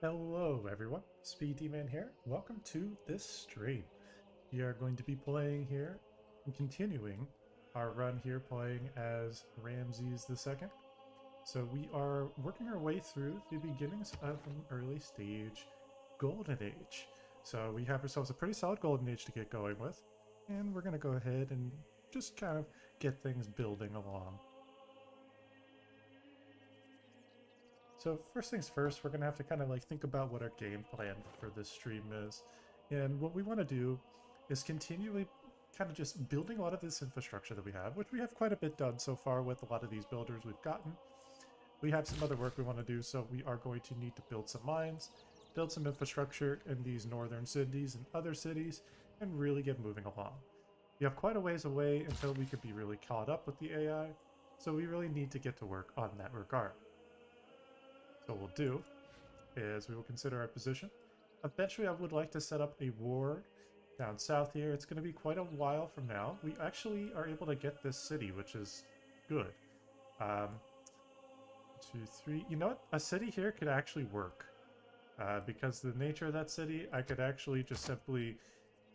Hello everyone, Speed Demon here. Welcome to this stream. We are going to be playing here and continuing our run here playing as Ramses II. So we are working our way through the beginnings of an early stage Golden Age. So we have ourselves a pretty solid Golden Age to get going with, and we're going to go ahead and just kind of get things building along. So first things first, we're going to have to kind of like think about what our game plan for this stream is. And what we want to do is continually kind of just building a lot of this infrastructure that we have, which we have quite a bit done so far with a lot of these builders we've gotten. We have some other work we want to do, so we are going to need to build some mines, build some infrastructure in these northern cities and other cities, and really get moving along. We have quite a ways away until we could be really caught up with the AI, so we really need to get to work on that regard. What we'll do is we will consider our position. Eventually I would like to set up a ward down south here. It's going to be quite a while from now. We actually are able to get this city, which is good. Um, two, three. You know what? A city here could actually work. Uh, because the nature of that city, I could actually just simply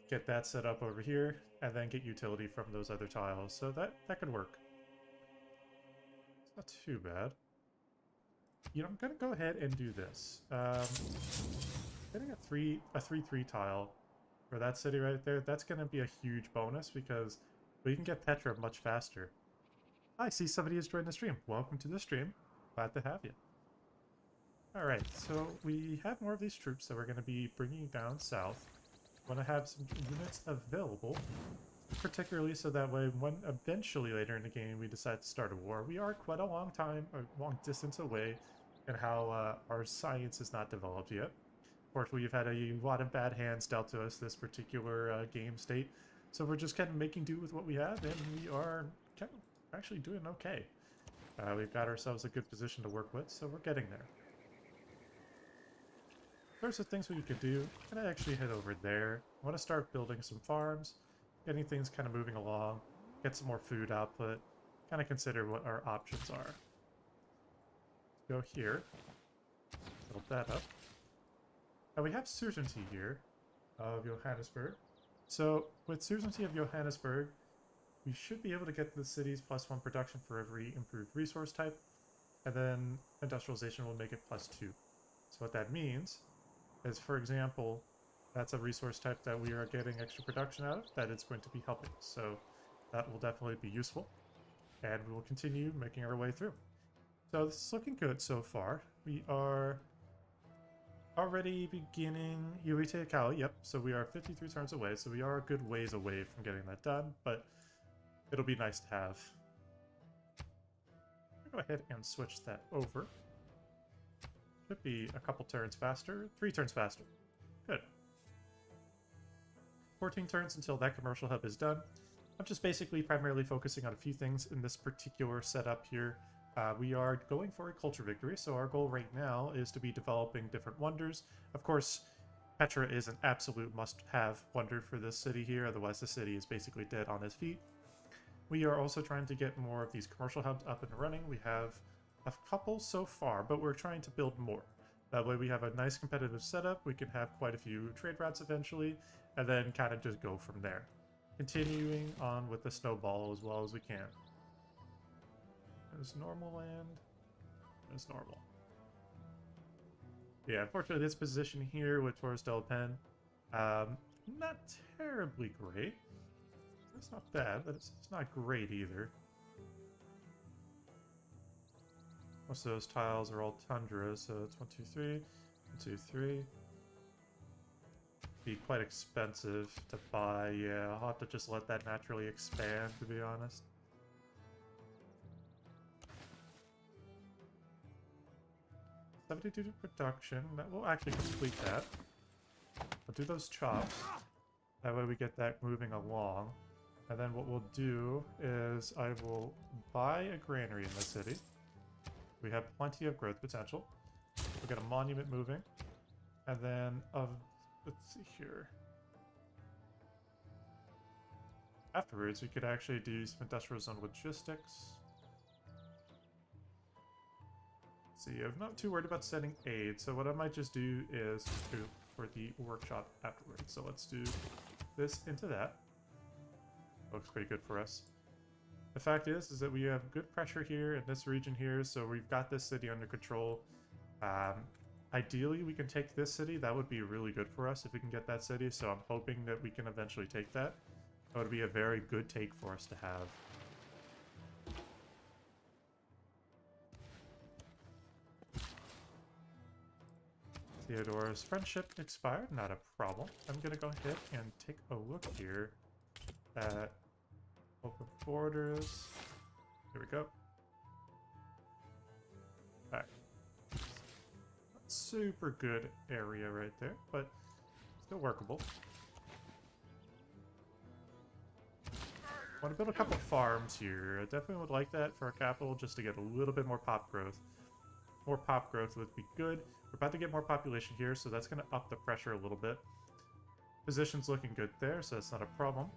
get that set up over here and then get utility from those other tiles. So that, that could work. It's not too bad you know, I'm gonna go ahead and do this. Um, getting a three a three three tile for that city right there. That's gonna be a huge bonus because we can get Petra much faster. I see somebody has joined the stream. Welcome to the stream. Glad to have you. All right, so we have more of these troops that we're going to be bringing down south. Want to have some units available, particularly so that way when eventually later in the game we decide to start a war, we are quite a long time, a long distance away and how uh, our science is not developed yet. Course, we've had a lot of bad hands dealt to us this particular uh, game state, so we're just kind of making do with what we have, and we are kind of actually doing okay. Uh, we've got ourselves a good position to work with, so we're getting there. There's some things we could do. Can I actually head over there? I want to start building some farms, getting things kind of moving along, get some more food output, kind of consider what our options are go here. Build that up. Now we have suzerainty here of Johannesburg. So with suzerainty of Johannesburg, we should be able to get the city's plus one production for every improved resource type, and then industrialization will make it plus two. So what that means is, for example, that's a resource type that we are getting extra production out of that it's going to be helping. So that will definitely be useful, and we will continue making our way through. So this is looking good so far. We are already beginning Huey Teocalli. Yep, so we are 53 turns away, so we are a good ways away from getting that done, but it'll be nice to have. Go ahead and switch that over. Should be a couple turns faster. Three turns faster. Good. 14 turns until that commercial hub is done. I'm just basically primarily focusing on a few things in this particular setup here. Uh, we are going for a culture victory, so our goal right now is to be developing different wonders. Of course, Petra is an absolute must-have wonder for this city here, otherwise the city is basically dead on its feet. We are also trying to get more of these commercial hubs up and running. We have a couple so far, but we're trying to build more. That way we have a nice competitive setup, we can have quite a few trade routes eventually, and then kind of just go from there. Continuing on with the snowball as well as we can. Is normal land? It's normal. Yeah, unfortunately this position here with Torres del Paine, um, not terribly great. It's not bad, but it's, it's not great either. Most of those tiles are all tundra, so it's one, two, three, one, two, three. Be quite expensive to buy, yeah, I'll have to just let that naturally expand, to be honest. 72 production. That will actually complete that. We'll do those chops. That way we get that moving along. And then what we'll do is I will buy a granary in the city. We have plenty of growth potential. We'll get a monument moving. And then, of let's see here. Afterwards, we could actually do some industrial zone logistics. see, I'm not too worried about sending aid, so what I might just do is for the workshop afterwards. So let's do this into that. Looks pretty good for us. The fact is, is that we have good pressure here in this region here, so we've got this city under control. Um, ideally, we can take this city. That would be really good for us if we can get that city, so I'm hoping that we can eventually take that. That would be a very good take for us to have. Theodora's friendship expired, not a problem. I'm gonna go ahead and take a look here at open borders. Here we go. Alright. Super good area right there, but still workable. want to build a couple farms here. I definitely would like that for a capital just to get a little bit more pop growth. More pop growth would be good. We're about to get more population here, so that's going to up the pressure a little bit. Position's looking good there, so that's not a problem.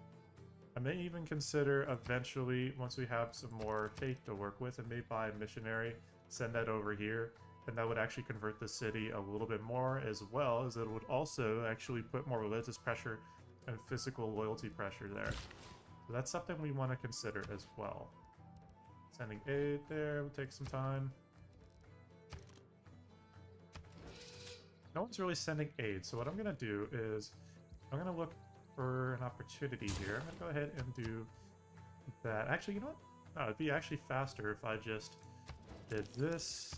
I may even consider eventually, once we have some more faith to work with, and may buy a missionary, send that over here, and that would actually convert the city a little bit more, as well as it would also actually put more religious pressure and physical loyalty pressure there. So that's something we want to consider as well. Sending aid there will take some time. No one's really sending aid, so what I'm going to do is I'm going to look for an opportunity here. I'm to go ahead and do that. Actually, you know what? No, it'd be actually faster if I just did this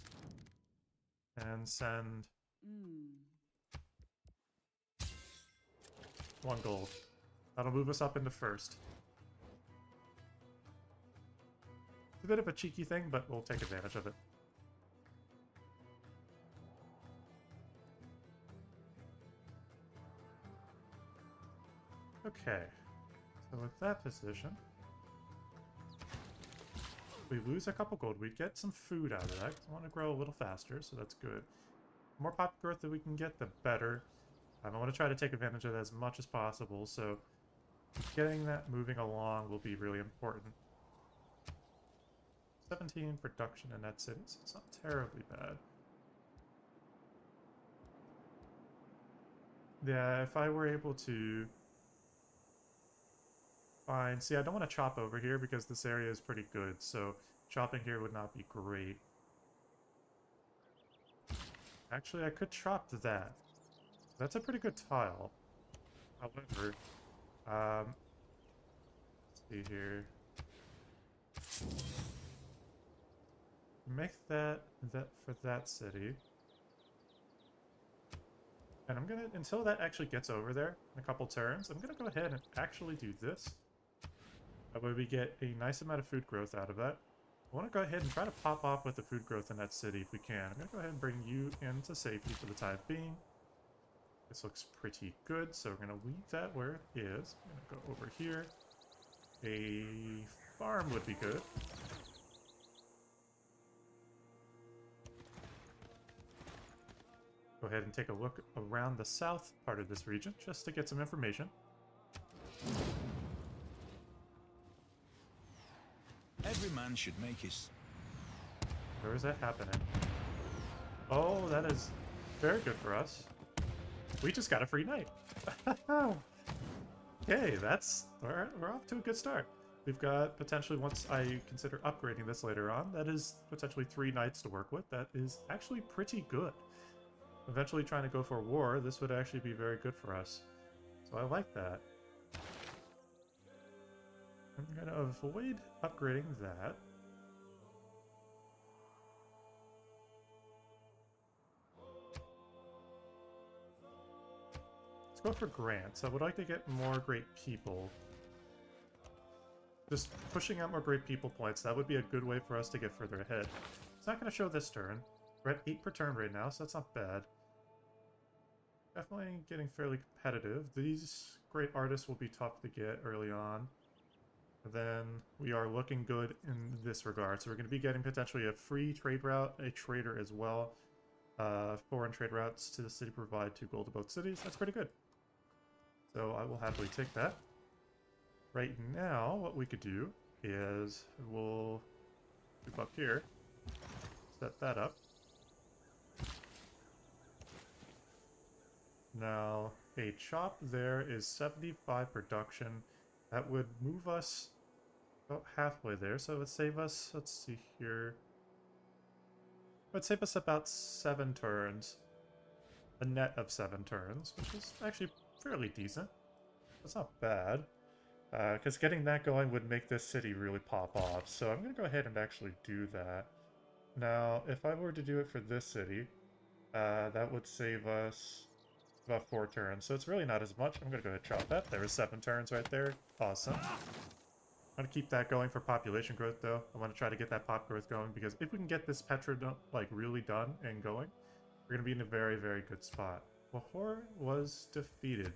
and send mm. one gold. That'll move us up into first. It's a bit of a cheeky thing, but we'll take advantage of it. Okay, so with that position, we lose a couple gold. We get some food out of that. I want to grow a little faster, so that's good. The more pop growth that we can get, the better. Um, I want to try to take advantage of that as much as possible, so getting that moving along will be really important. 17 production in that city, so it's not terribly bad. Yeah, if I were able to find... See, I don't want to chop over here because this area is pretty good, so chopping here would not be great. Actually, I could chop that. That's a pretty good tile. However, um, see here make that that for that city. And I'm gonna, until that actually gets over there in a couple turns, I'm gonna go ahead and actually do this. That way we get a nice amount of food growth out of that. I want to go ahead and try to pop off with the food growth in that city if we can. I'm going to go ahead and bring you into safety for the time being. This looks pretty good, so we're going to leave that where it is. I'm going to go over here. A farm would be good. Go ahead and take a look around the south part of this region just to get some information. Man should make his. Where is that happening? Oh, that is very good for us. We just got a free knight. okay, that's we're, we're off to a good start. We've got potentially, once I consider upgrading this later on, that is potentially three knights to work with. That is actually pretty good eventually trying to go for war, this would actually be very good for us. So I like that. I'm going to avoid upgrading that. Let's go for grants. I would like to get more great people. Just pushing out more great people points, that would be a good way for us to get further ahead. It's not going to show this turn. We're at 8 per turn right now, so that's not bad. Definitely getting fairly competitive. These great artists will be tough to get early on then we are looking good in this regard. So we're going to be getting potentially a free trade route, a trader as well. Uh, foreign trade routes to the city provide two gold to both cities. That's pretty good. So I will happily take that. Right now, what we could do is we'll move up here, set that up. Now, a chop there is 75 production. That would move us about halfway there, so it would save us, let's see here. It would save us about 7 turns. A net of 7 turns, which is actually fairly decent. That's not bad. Because uh, getting that going would make this city really pop off. So I'm going to go ahead and actually do that. Now, if I were to do it for this city, uh, that would save us about four turns. So it's really not as much. I'm to go ahead and chop that. There was seven turns right there. Awesome. I'm to keep that going for population growth, though. I want to try to get that pop growth going, because if we can get this Petra, like, really done and going, we're to be in a very, very good spot. Lahore was defeated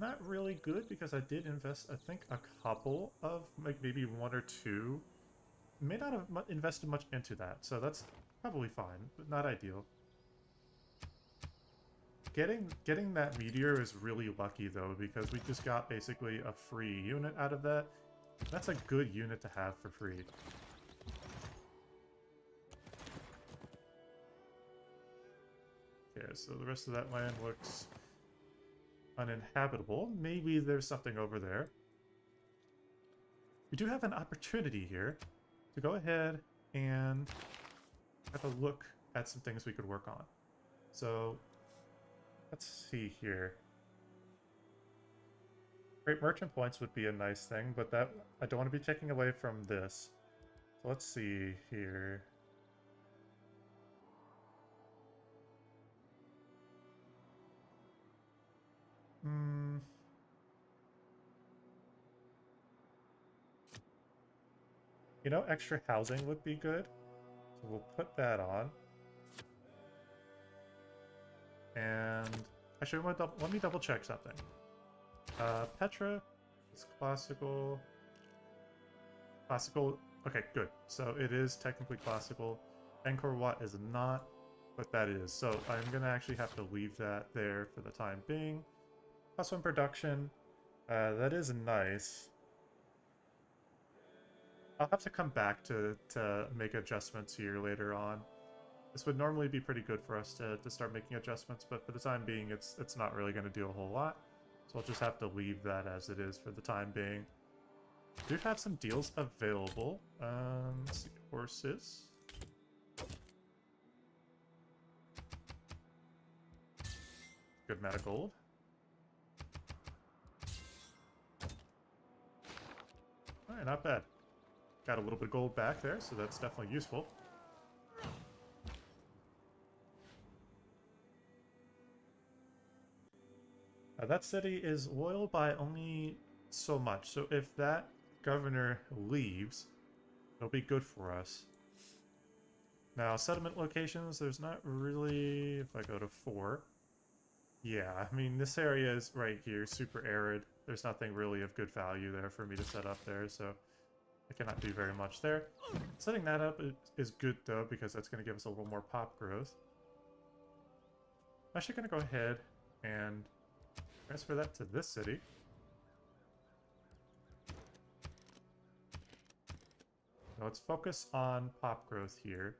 not really good because I did invest, I think, a couple of, like maybe one or two. May not have invested much into that, so that's probably fine, but not ideal. Getting getting that meteor is really lucky though, because we just got basically a free unit out of that. That's a good unit to have for free. Okay, so the rest of that land looks uninhabitable. Maybe there's something over there. We do have an opportunity here to go ahead and have a look at some things we could work on. So let's see here. Great merchant points would be a nice thing, but that I don't want to be taking away from this. So let's see here. Hmm. You know, extra housing would be good. So we'll put that on. And actually, let me double check something. Uh, Petra is classical. Classical. Okay, good. So it is technically classical. Angkor Wat is not, but that is. So I'm going to actually have to leave that there for the time being. Plus one production. Uh, that is nice. I'll have to come back to, to make adjustments here later on. This would normally be pretty good for us to, to start making adjustments, but for the time being, it's it's not really going to do a whole lot. So I'll just have to leave that as it is for the time being. Do have some deals available. Um, let's see, horses. Good amount of gold. Alright, not bad. Got a little bit of gold back there, so that's definitely useful. Uh, that city is loyal by only so much, so if that governor leaves, it'll be good for us. Now, settlement locations, there's not really... If I go to 4... Yeah, I mean, this area is right here, super arid. There's nothing really of good value there for me to set up there, so I cannot do very much there. Setting that up is good, though, because that's going to give us a little more pop growth. I'm actually going to go ahead and transfer that to this city. Now let's focus on pop growth here.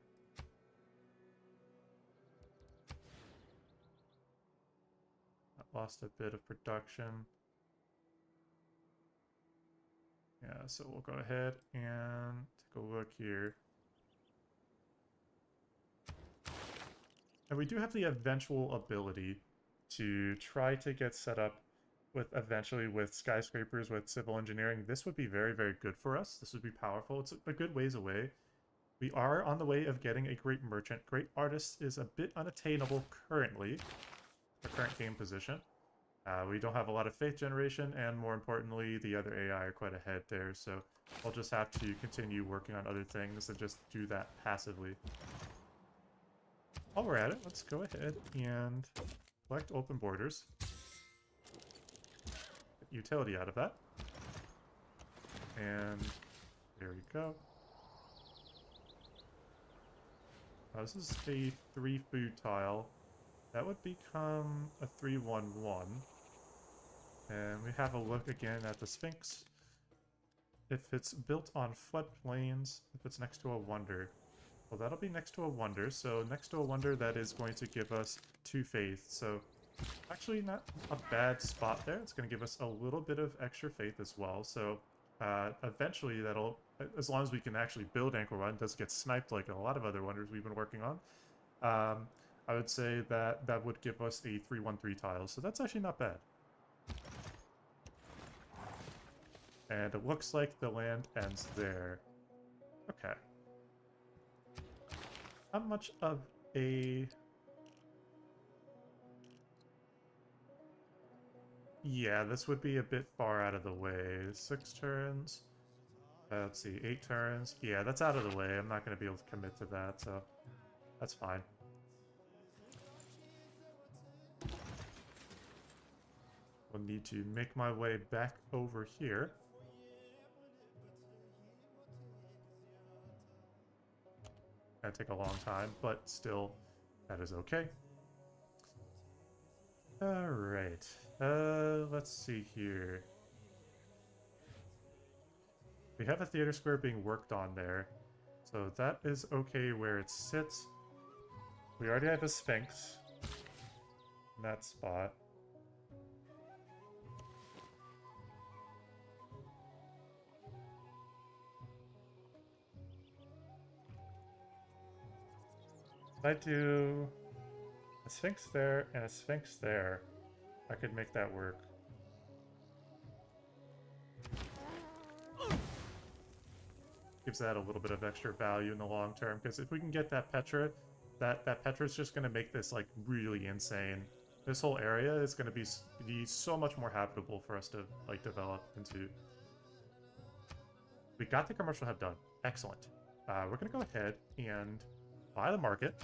I lost a bit of production. Yeah, so we'll go ahead and take a look here. And we do have the eventual ability to try to get set up with eventually with skyscrapers with civil engineering. This would be very, very good for us. This would be powerful. It's a good ways away. We are on the way of getting a great merchant. Great artist is a bit unattainable currently, the current game position. Uh, we don't have a lot of faith generation, and more importantly, the other AI are quite ahead there, so I'll just have to continue working on other things and just do that passively. While we're at it, let's go ahead and select open borders. Get utility out of that. And there you go. Now, this is a three food tile. That would become a 311. And we have a look again at the Sphinx. If it's built on floodplains, if it's next to a wonder. Well, that'll be next to a wonder. So next to a wonder, that is going to give us two faith. So Actually, not a bad spot there. It's going to give us a little bit of extra faith as well. So uh, eventually that'll, as long as we can actually build Wat and doesn't get sniped like a lot of other wonders we've been working on, um, I would say that that would give us a 313 tile. So that's actually not bad. And it looks like the land ends there. Okay. How much of a... Yeah, this would be a bit far out of the way. Six turns. Uh, let's see, eight turns. Yeah, that's out of the way. I'm not going to be able to commit to that, so that's fine. We'll need to make my way back over here. Gonna take a long time, but still, that is okay. Alright, uh, let's see here. We have a theater square being worked on there, so that is okay where it sits. We already have a sphinx in that spot. If I do a sphinx there and a sphinx there, I could make that work. Gives that a little bit of extra value in the long term, because if we can get that Petra, that, that Petra is just going to make this, like, really insane. This whole area is going to be, be so much more habitable for us to, like, develop into. We got the commercial hub done. Excellent. Uh, we're going to go ahead and buy the market.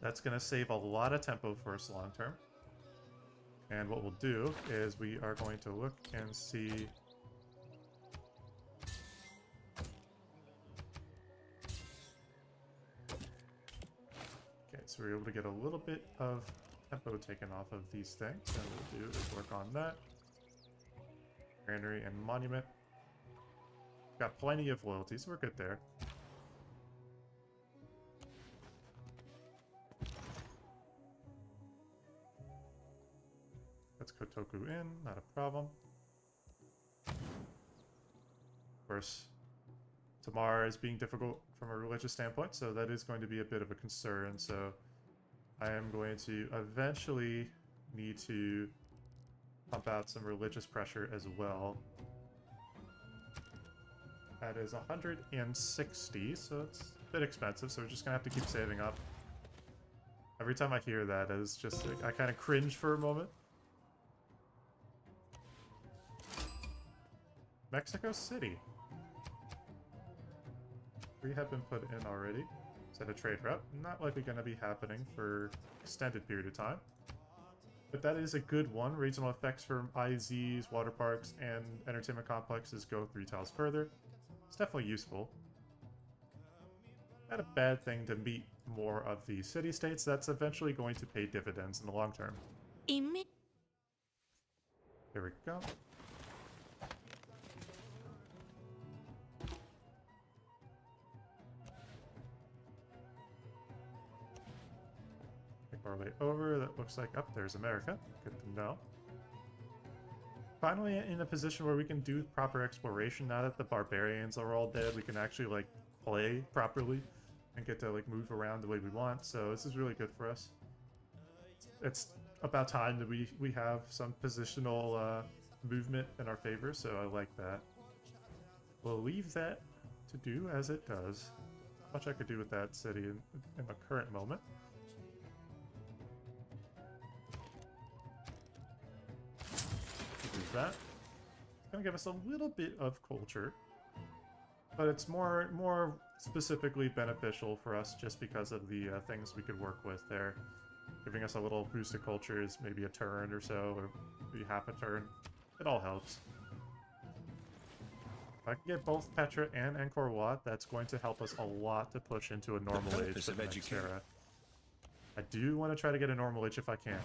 That's going to save a lot of tempo for us long term. And what we'll do is we are going to look and see... Okay, so we're able to get a little bit of tempo taken off of these things. And we'll do is work on that. Granary and Monument. Got plenty of loyalty, so we're good there. Kotoku in, not a problem. Of course, Tamar is being difficult from a religious standpoint, so that is going to be a bit of a concern, so I am going to eventually need to pump out some religious pressure as well. That is 160, so it's a bit expensive, so we're just to have to keep saving up. Every time I hear that, it's just, like, I kind of cringe for a moment. Mexico City. We have been put in already. Set a trade route. Not likely going to be happening for extended period of time. But that is a good one. Regional effects from IZs, water parks, and entertainment complexes go three tiles further. It's definitely useful. Not a bad thing to meet more of the city-states. That's eventually going to pay dividends in the long term. Here we go. Our way over. That looks like, up oh, there's America. Good to know. Finally in a position where we can do proper exploration. Now that the barbarians are all dead, we can actually, like, play properly and get to, like, move around the way we want. So this is really good for us. It's about time that we, we have some positional uh, movement in our favor, so I like that. We'll leave that to do as it does. Much I could do with that city in, in the current moment. That. It's gonna give us a little bit of culture, but it's more more specifically beneficial for us just because of the uh, things we could work with there. Giving us a little boost of culture is maybe a turn or so, or maybe half a turn. It all helps. If I can get both Petra and Angkor Wat, that's going to help us a lot to push into a normal age for the next era. I do want to try to get a normal age if I can.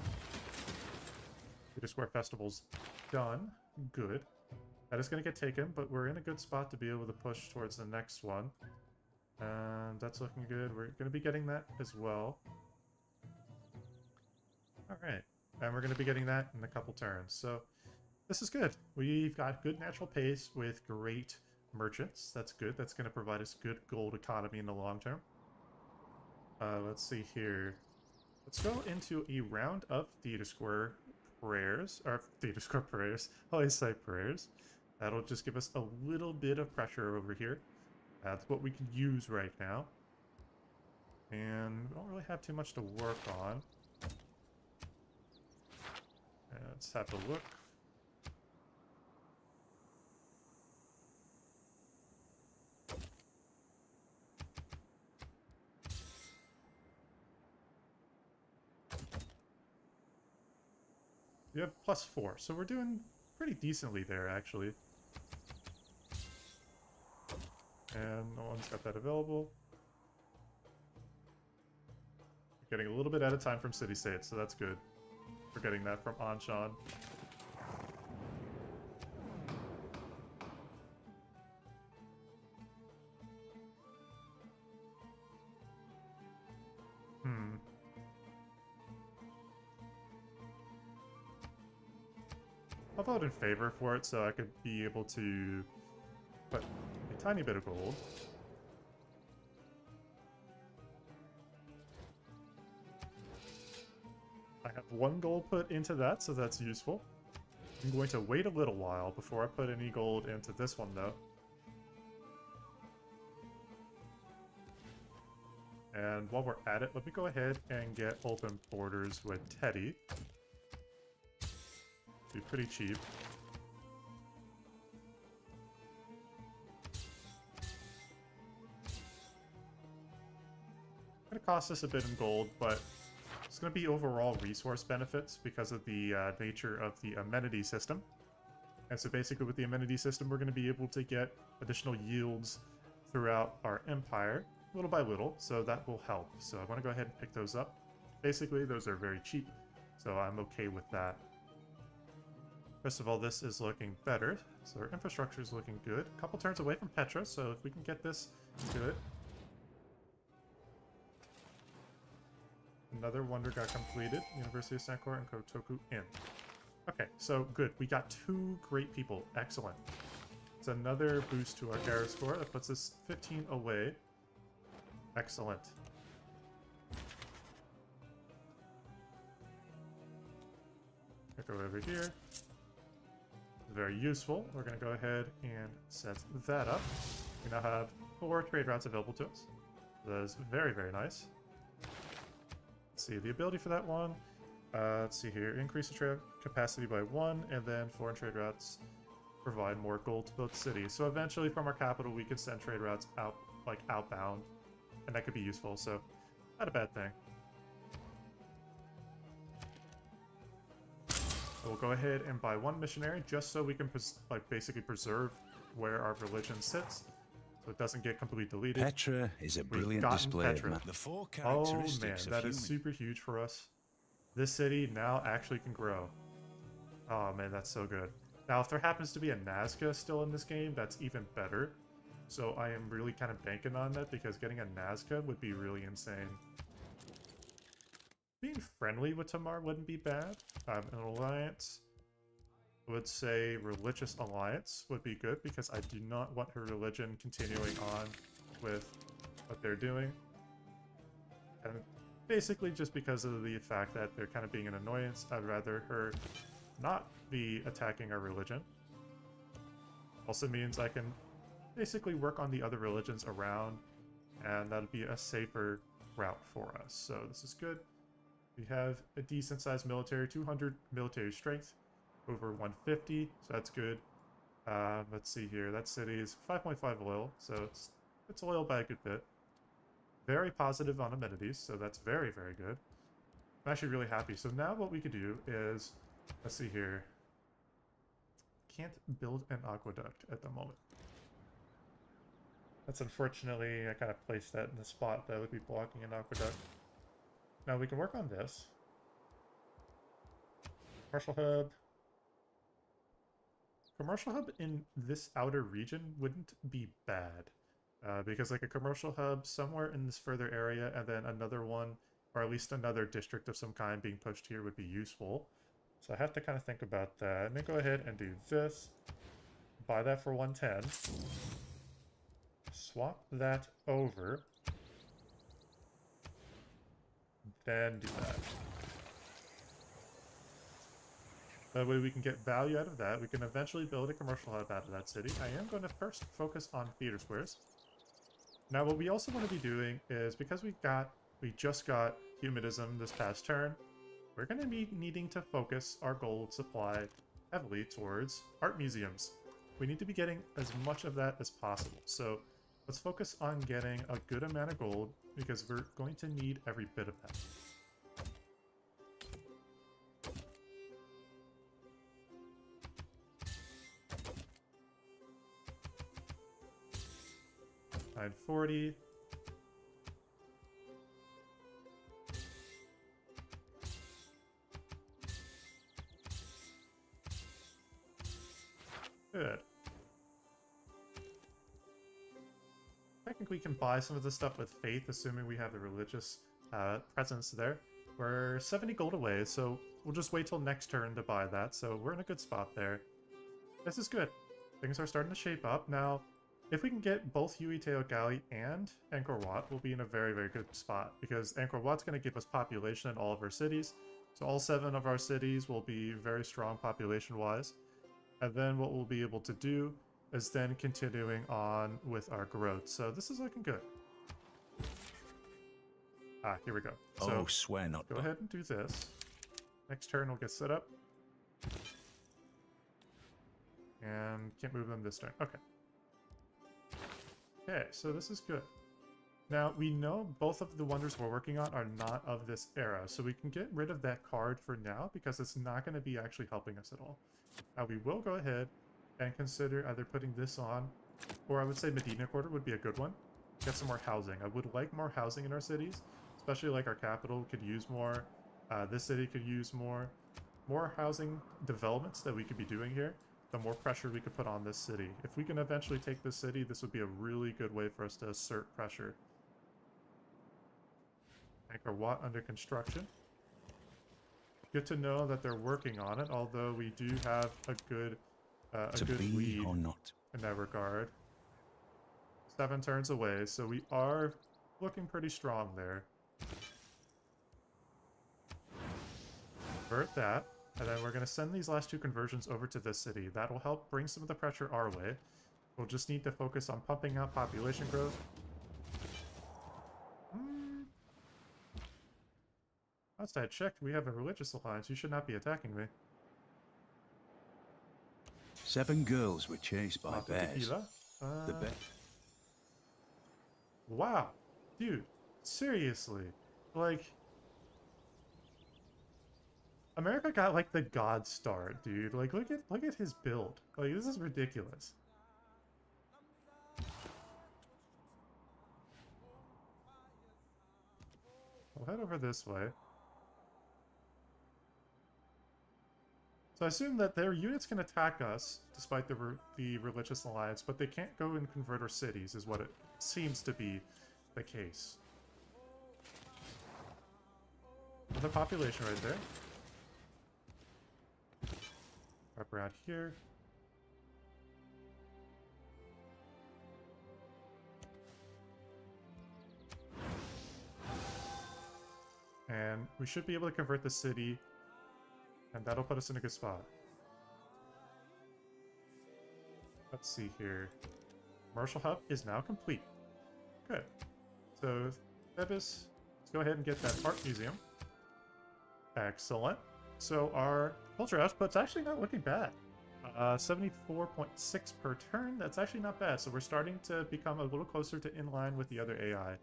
Theater Square Festival's done. Good. That is going to get taken, but we're in a good spot to be able to push towards the next one. And that's looking good. We're going to be getting that as well. Alright, and we're going to be getting that in a couple turns. So this is good. We've got good natural pace with great merchants. That's good. That's going to provide us good gold economy in the long term. Uh, let's see here. Let's go into a round of Theater Square prayers, or Theater score prayers, Holy Site prayers. That'll just give us a little bit of pressure over here. That's what we can use right now. And we don't really have too much to work on. Let's have a look. You have plus four, so we're doing pretty decently there, actually. And no one's got that available. We're getting a little bit at a time from City State, so that's good. We're getting that from Anshan. Hmm. I'll vote in favor for it so I could be able to put a tiny bit of gold. I have one gold put into that, so that's useful. I'm going to wait a little while before I put any gold into this one, though. And while we're at it, let me go ahead and get open borders with Teddy. Be pretty cheap. Gonna cost us a bit in gold, but it's going to be overall resource benefits because of the uh, nature of the amenity system. And so basically with the amenity system, we're going to be able to get additional yields throughout our empire, little by little, so that will help. So I want to go ahead and pick those up. Basically, those are very cheap, so I'm okay with that. First of all, this is looking better, so our infrastructure is looking good. A couple turns away from Petra, so if we can get this good, Another wonder got completed. University of Sankore and Kotoku in. Okay, so good. We got two great people. Excellent. It's another boost to our Gara score. That puts us 15 away. Excellent. Go over here. Very useful. We're going to go ahead and set that up. We now have four trade routes available to us. That is very, very nice. Let's see, the ability for that one, uh, let's see here, increase the trade capacity by one, and then foreign trade routes provide more gold to both cities. So eventually from our capital, we can send trade routes out, like outbound, and that could be useful, so not a bad thing. So we'll go ahead and buy one missionary just so we can like basically preserve where our religion sits so it doesn't get completely deleted. Petra is a brilliant display Petra. of the four oh, characteristics Oh man, that is super huge for us. This city now actually can grow. Oh man, that's so good. Now, if there happens to be a Nazca still in this game, that's even better. So I am really kind of banking on that because getting a Nazca would be really insane. Being friendly with Tamar wouldn't be bad. Um, an alliance I would say religious alliance would be good because I do not want her religion continuing on with what they're doing. And basically just because of the fact that they're kind of being an annoyance, I'd rather her not be attacking our religion. Also means I can basically work on the other religions around and that'll be a safer route for us. So this is good. We have a decent sized military, 200 military strength, over 150, so that's good. Uh, let's see here, that city is 5.5 oil, so it's it's oil by a good bit. Very positive on amenities, so that's very, very good. I'm actually really happy. So now what we could do is, let's see here. Can't build an aqueduct at the moment. That's unfortunately, I kind of placed that in the spot that would be blocking an aqueduct. Now we can work on this. Commercial hub, commercial hub in this outer region wouldn't be bad. Uh, because like a commercial hub somewhere in this further area and then another one or at least another district of some kind being pushed here would be useful. So I have to kind of think about that. And then go ahead and do this. Buy that for 110. Swap that over. Then do that. That way we can get value out of that. We can eventually build a commercial hub out of that city. I am going to first focus on theater squares. Now what we also want to be doing is, because we got, we just got humanism this past turn, we're going to be needing to focus our gold supply heavily towards art museums. We need to be getting as much of that as possible. So let's focus on getting a good amount of gold because we're going to need every bit of that. I had 40, can buy some of this stuff with faith, assuming we have the religious uh, presence there. We're 70 gold away, so we'll just wait till next turn to buy that, so we're in a good spot there. This is good. Things are starting to shape up. Now, if we can get both Huey Teocalli and Angkor Wat, we'll be in a very, very good spot, because Angkor Wat's going to give us population in all of our cities, so all seven of our cities will be very strong population-wise. And then what we'll be able to do is then continuing on with our growth. So this is looking good. Ah, here we go. So oh, swear not. Go ahead and do this. Next turn we'll get set up. And can't move them this turn. Okay. Okay, so this is good. Now, we know both of the wonders we're working on are not of this era, so we can get rid of that card for now because it's not going to be actually helping us at all. Now, we will go ahead and consider either putting this on, or I would say Medina Quarter would be a good one. Get some more housing. I would like more housing in our cities, especially like our capital could use more. Uh, this city could use more. More housing developments that we could be doing here, the more pressure we could put on this city. If we can eventually take this city, this would be a really good way for us to assert pressure. Angkor Wat under construction. Good to know that they're working on it, although we do have a good uh, a to good lead or not. in that regard. Seven turns away, so we are looking pretty strong there. Convert that, and then we're going to send these last two conversions over to this city. That will help bring some of the pressure our way. We'll just need to focus on pumping out population growth Last I checked, we have a religious alliance. You should not be attacking me. Seven girls were chased by bears. Uh, the bear. Wow. Dude, seriously. Like... America got like the god start, dude. Like look at look at his build. Like this is ridiculous. I'll head over this way. So I assume that their units can attack us, despite the, re the religious alliance, but they can't go and convert our cities, is what it seems to be the case. Another population right there. Wrap around here. And we should be able to convert the city and that'll put us in a good spot. Let's see here. Commercial Hub is now complete. Good. So, Thebes, let's go ahead and get that art museum. Excellent. So our culture output's actually not looking bad. Uh, 74.6 per turn, that's actually not bad. So we're starting to become a little closer to in line with the other AI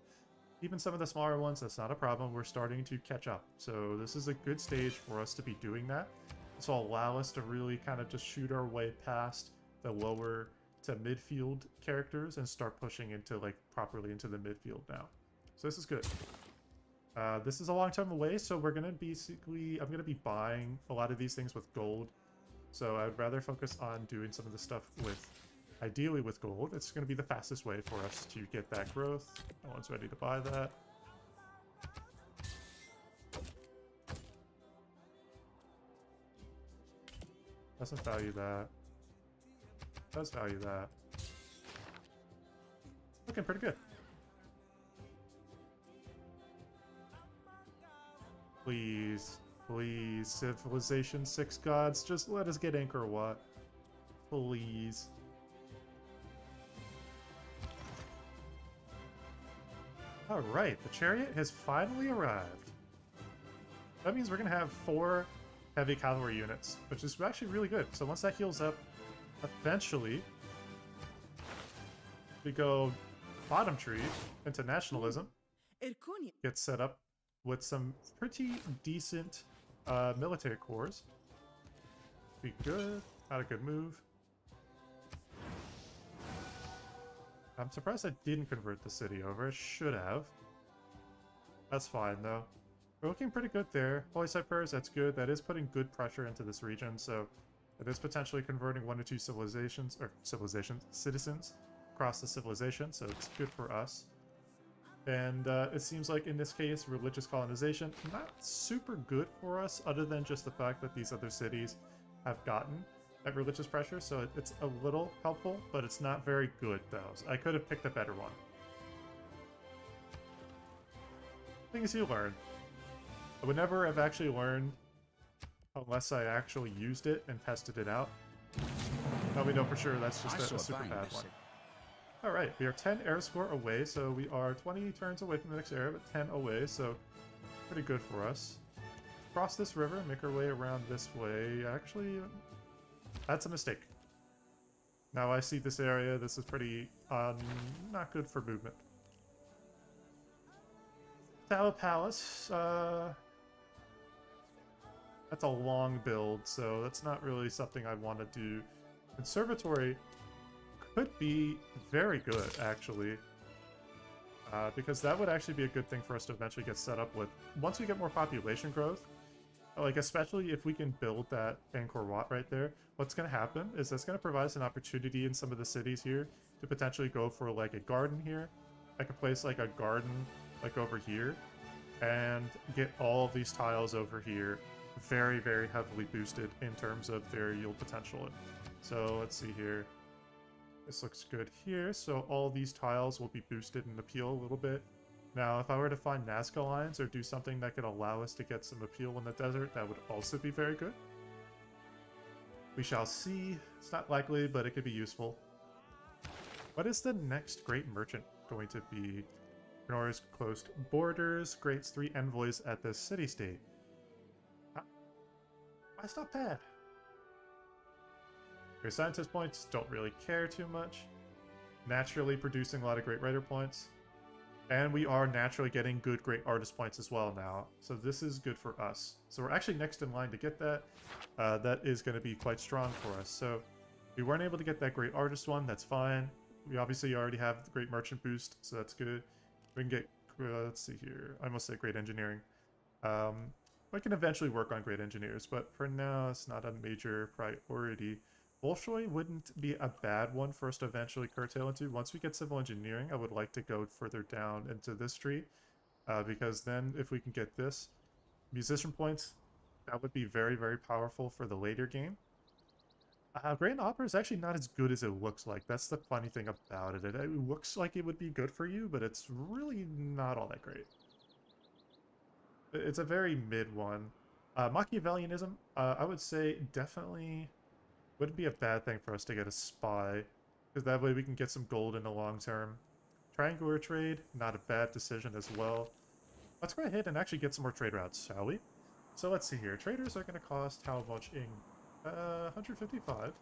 even some of the smaller ones, that's not a problem. We're starting to catch up. So this is a good stage for us to be doing that. This will allow us to really kind of just shoot our way past the lower to midfield characters and start pushing into like properly into the midfield now. So this is good. Uh, this is a long time away, so we're gonna basically I'm gonna be buying a lot of these things with gold. So I'd rather focus on doing some of the stuff with ideally with gold. It's going to be the fastest way for us to get that growth. No one's ready to buy that. Doesn't value that. Does value that. Looking pretty good. Please, please, Civilization 6 gods, just let us get Angkor Wat. Please. Alright, the chariot has finally arrived. That means we're going to have four heavy cavalry units, which is actually really good. So once that heals up, eventually, we go bottom tree into nationalism. Get set up with some pretty decent uh, military cores. Be good. Not a good move. I'm surprised I didn't convert the city over. I should have. That's fine, though. We're looking pretty good there. Holy Cypers, that's good. That is putting good pressure into this region, so it is potentially converting one or two civilizations, or civilizations, citizens across the civilization, so it's good for us. And uh, it seems like in this case, religious colonization, not super good for us, other than just the fact that these other cities have gotten that religious pressure, so it's a little helpful, but it's not very good, though. So I could have picked a better one. Things you learn. I would never have actually learned unless I actually used it and tested it out. Now we know for sure that's just a, a super bad one. Alright, we are 10 air score away, so we are 20 turns away from the next area, but 10 away, so pretty good for us. Cross this river, make our way around this way. Actually, that's a mistake. Now I see this area, this is pretty, um, not good for movement. Potala Palace, uh, that's a long build, so that's not really something I want to do. Conservatory could be very good, actually. Uh, because that would actually be a good thing for us to eventually get set up with. Once we get more population growth, like especially if we can build that Angkor Wat right there, what's going to happen is that's going to provide us an opportunity in some of the cities here to potentially go for like a garden here. I could place like a garden like over here and get all of these tiles over here very, very heavily boosted in terms of their yield potential. So let's see here. This looks good here. So all these tiles will be boosted and appeal a little bit. Now, if I were to find Nazca lines or do something that could allow us to get some appeal in the desert, that would also be very good. We shall see. It's not likely, but it could be useful. What is the next great merchant going to be? Ignores closed borders, creates three envoys at the city-state. Ah, That's not bad. Your scientist points don't really care too much. Naturally producing a lot of great writer points. And we are naturally getting good great artist points as well now. So this is good for us. So we're actually next in line to get that. Uh, that is going to be quite strong for us. So we weren't able to get that great artist one. That's fine. We obviously already have the great merchant boost, so that's good. We can get, uh, let's see here. I almost say great engineering. Um, we can eventually work on great engineers, but for now, it's not a major priority. Bolshoi wouldn't be a bad one for us to eventually curtail into. Once we get civil engineering, I would like to go further down into this tree, uh, because then if we can get this, musician points, that would be very, very powerful for the later game. Uh, Grand Opera is actually not as good as it looks like. That's the funny thing about it. It looks like it would be good for you, but it's really not all that great. It's a very mid one. Uh, Machiavellianism, uh, I would say definitely wouldn't be a bad thing for us to get a spy, because that way we can get some gold in the long term. Triangular trade, not a bad decision as well. Let's go ahead and actually get some more trade routes, shall we? So let's see here. Traders are going to cost how much in uh, 155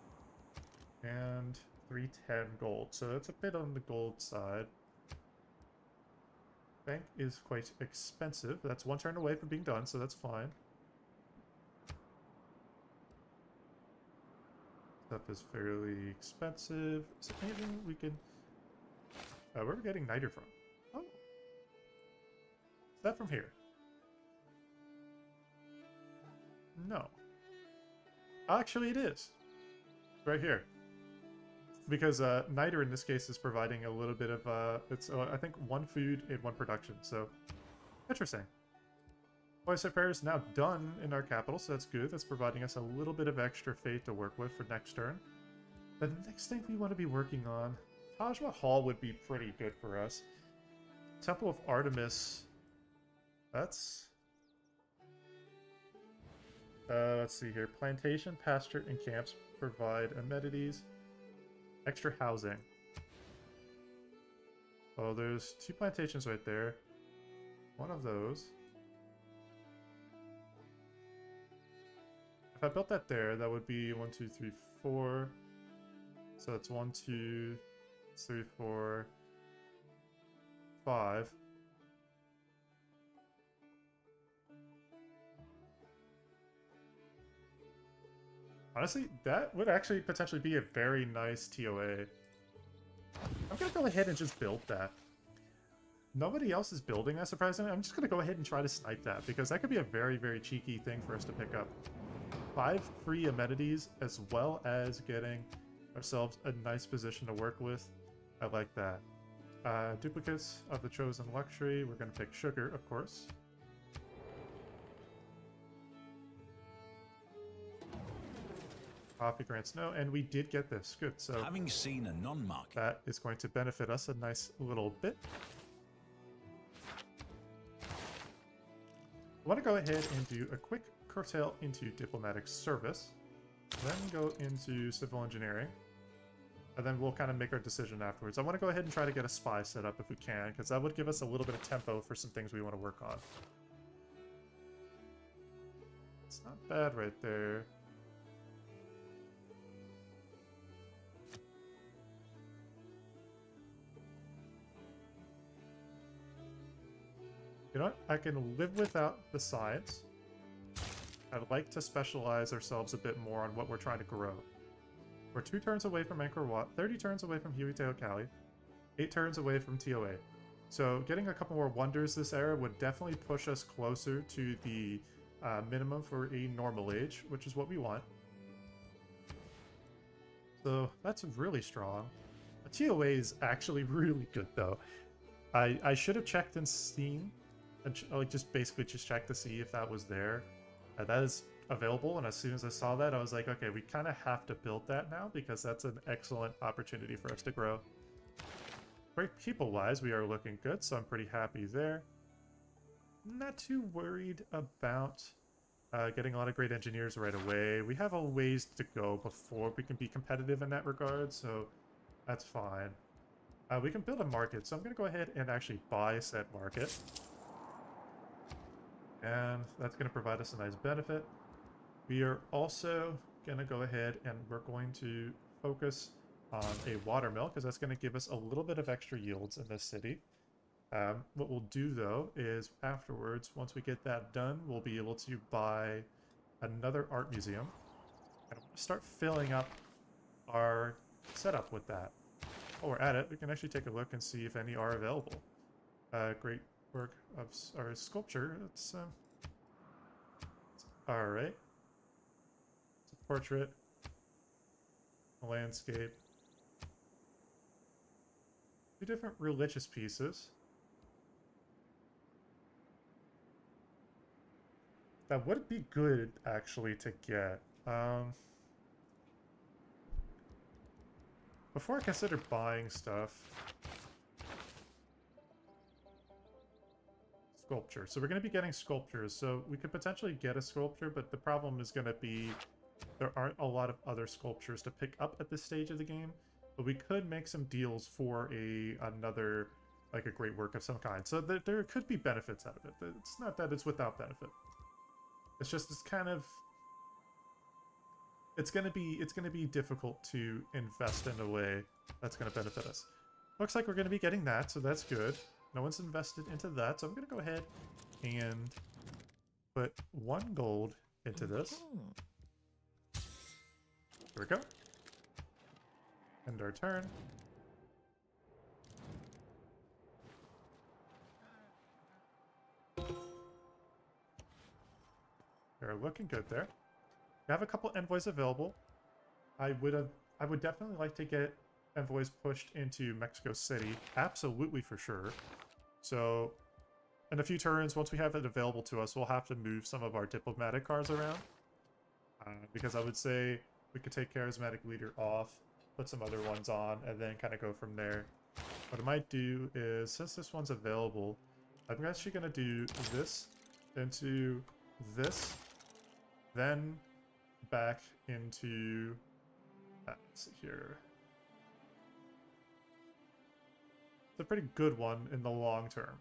and 310 gold. So that's a bit on the gold side bank is quite expensive. That's one turn away from being done, so that's fine. Stuff is fairly expensive. Is there anything we can... Uh, where are we getting niter from? Oh. Is that from here? No. Actually, it is. Right here because uh, Niter in this case is providing a little bit of, uh, it's uh, I think one food in one production, so interesting. Voice repair is now done in our capital, so that's good. That's providing us a little bit of extra fate to work with for next turn. The next thing we want to be working on, Taj Mahal would be pretty good for us. Temple of Artemis, that's... Uh, let's see here. Plantation, pasture, and camps provide amenities. Extra housing. Oh, there's two plantations right there. One of those. If I built that there, that would be one, two, three, four. So that's one, two, three, four, five. Honestly, that would actually potentially be a very nice TOA. I'm gonna go ahead and just build that. Nobody else is building that, surprisingly. I'm just gonna go ahead and try to snipe that, because that could be a very, very cheeky thing for us to pick up. Five free amenities, as well as getting ourselves a nice position to work with. I like that. Uh, duplicates of the chosen luxury. We're gonna pick sugar, of course. Coffee grants no, and we did get this. Good. So having seen a non-market, that is going to benefit us a nice little bit. I want to go ahead and do a quick curtail into diplomatic service, then go into civil engineering, and then we'll kind of make our decision afterwards. I want to go ahead and try to get a spy set up if we can, because that would give us a little bit of tempo for some things we want to work on. It's not bad right there. You know what? I can live without the science. I'd like to specialize ourselves a bit more on what we're trying to grow. We're two turns away from Angkor Wat, 30 turns away from Huey Teocalli, 8 turns away from TOA. So getting a couple more wonders this era would definitely push us closer to the uh, minimum for a normal age, which is what we want. So that's really strong. The TOA is actually really good though. I, I should have checked and seen like just basically just check to see if that was there. Uh, that is available, and as soon as I saw that, I was like, okay, we kind of have to build that now because that's an excellent opportunity for us to grow. Great people-wise, we are looking good, so I'm pretty happy there. Not too worried about uh, getting a lot of great engineers right away. We have a ways to go before we can be competitive in that regard, so that's fine. Uh, we can build a market, so I'm going to go ahead and actually buy said market. And that's going to provide us a nice benefit. We are also going to go ahead and we're going to focus on a watermill because that's going to give us a little bit of extra yields in this city. Um, what we'll do though is afterwards, once we get that done, we'll be able to buy another art museum and start filling up our setup with that. While we're at it, we can actually take a look and see if any are available. Uh, great work of our sculpture. It's uh, all right. It's a portrait, a landscape, two different religious pieces. That would be good, actually, to get. Um, before I consider buying stuff, sculpture. So we're going to be getting sculptures. So we could potentially get a sculpture, but the problem is going to be there aren't a lot of other sculptures to pick up at this stage of the game. But we could make some deals for a another, like a great work of some kind. So there, there could be benefits out of it. It's not that it's without benefit. It's just it's kind of it's gonna be it's gonna be difficult to invest in a way that's gonna benefit us. Looks like we're gonna be getting that, so that's good. No one's invested into that, so I'm going to go ahead and put one gold into this. Here we go. End our turn. They're looking good there. We have a couple envoys available. I would have I would definitely like to get envoys pushed into Mexico City. Absolutely for sure. So in a few turns, once we have it available to us, we'll have to move some of our diplomatic cars around. Uh, because I would say we could take charismatic leader off, put some other ones on, and then kind of go from there. What I might do is, since this one's available, I'm actually going to do this into this, then back into, let's see here. A pretty good one in the long term.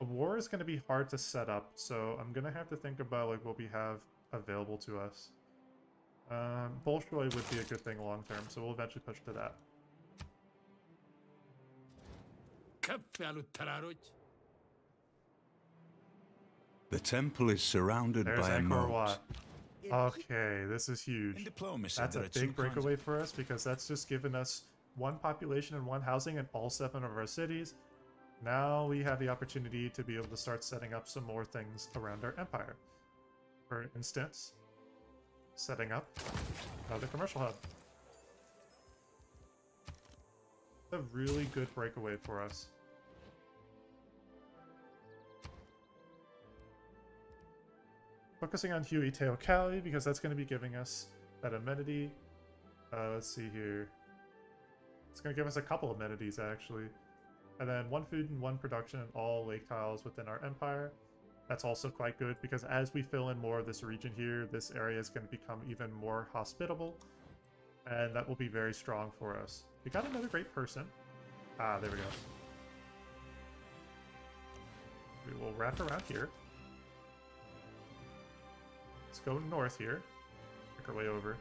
A war is going to be hard to set up, so I'm going to have to think about like what we have available to us. Um, Bolshoi would be a good thing long term, so we'll eventually push to that. The temple is surrounded There's by Angkor a moat. Wat. Okay, this is huge. That's a big breakaway for us because that's just given us one population and one housing in all seven of our cities. Now we have the opportunity to be able to start setting up some more things around our empire. For instance, setting up another commercial hub. a really good breakaway for us. Focusing on Huey Teocalli because that's going to be giving us that amenity. Uh, let's see here. It's going to give us a couple amenities actually. And then one food and one production in all lake tiles within our empire. That's also quite good because as we fill in more of this region here, this area is going to become even more hospitable. And that will be very strong for us. We got another great person. Ah, there we go. We will wrap around here. Go north here. Make our way over.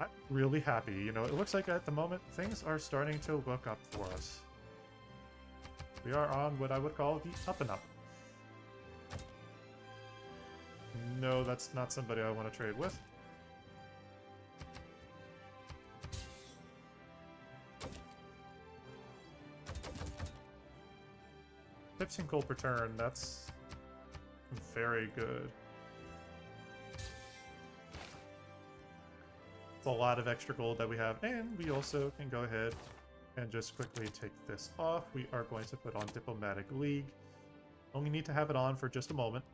I'm really happy. You know, it looks like at the moment things are starting to look up for us. We are on what I would call the up and up. No, that's not somebody I want to trade with. Fifteen gold per turn, that's very good. It's a lot of extra gold that we have, and we also can go ahead and just quickly take this off. We are going to put on Diplomatic League. Only need to have it on for just a moment.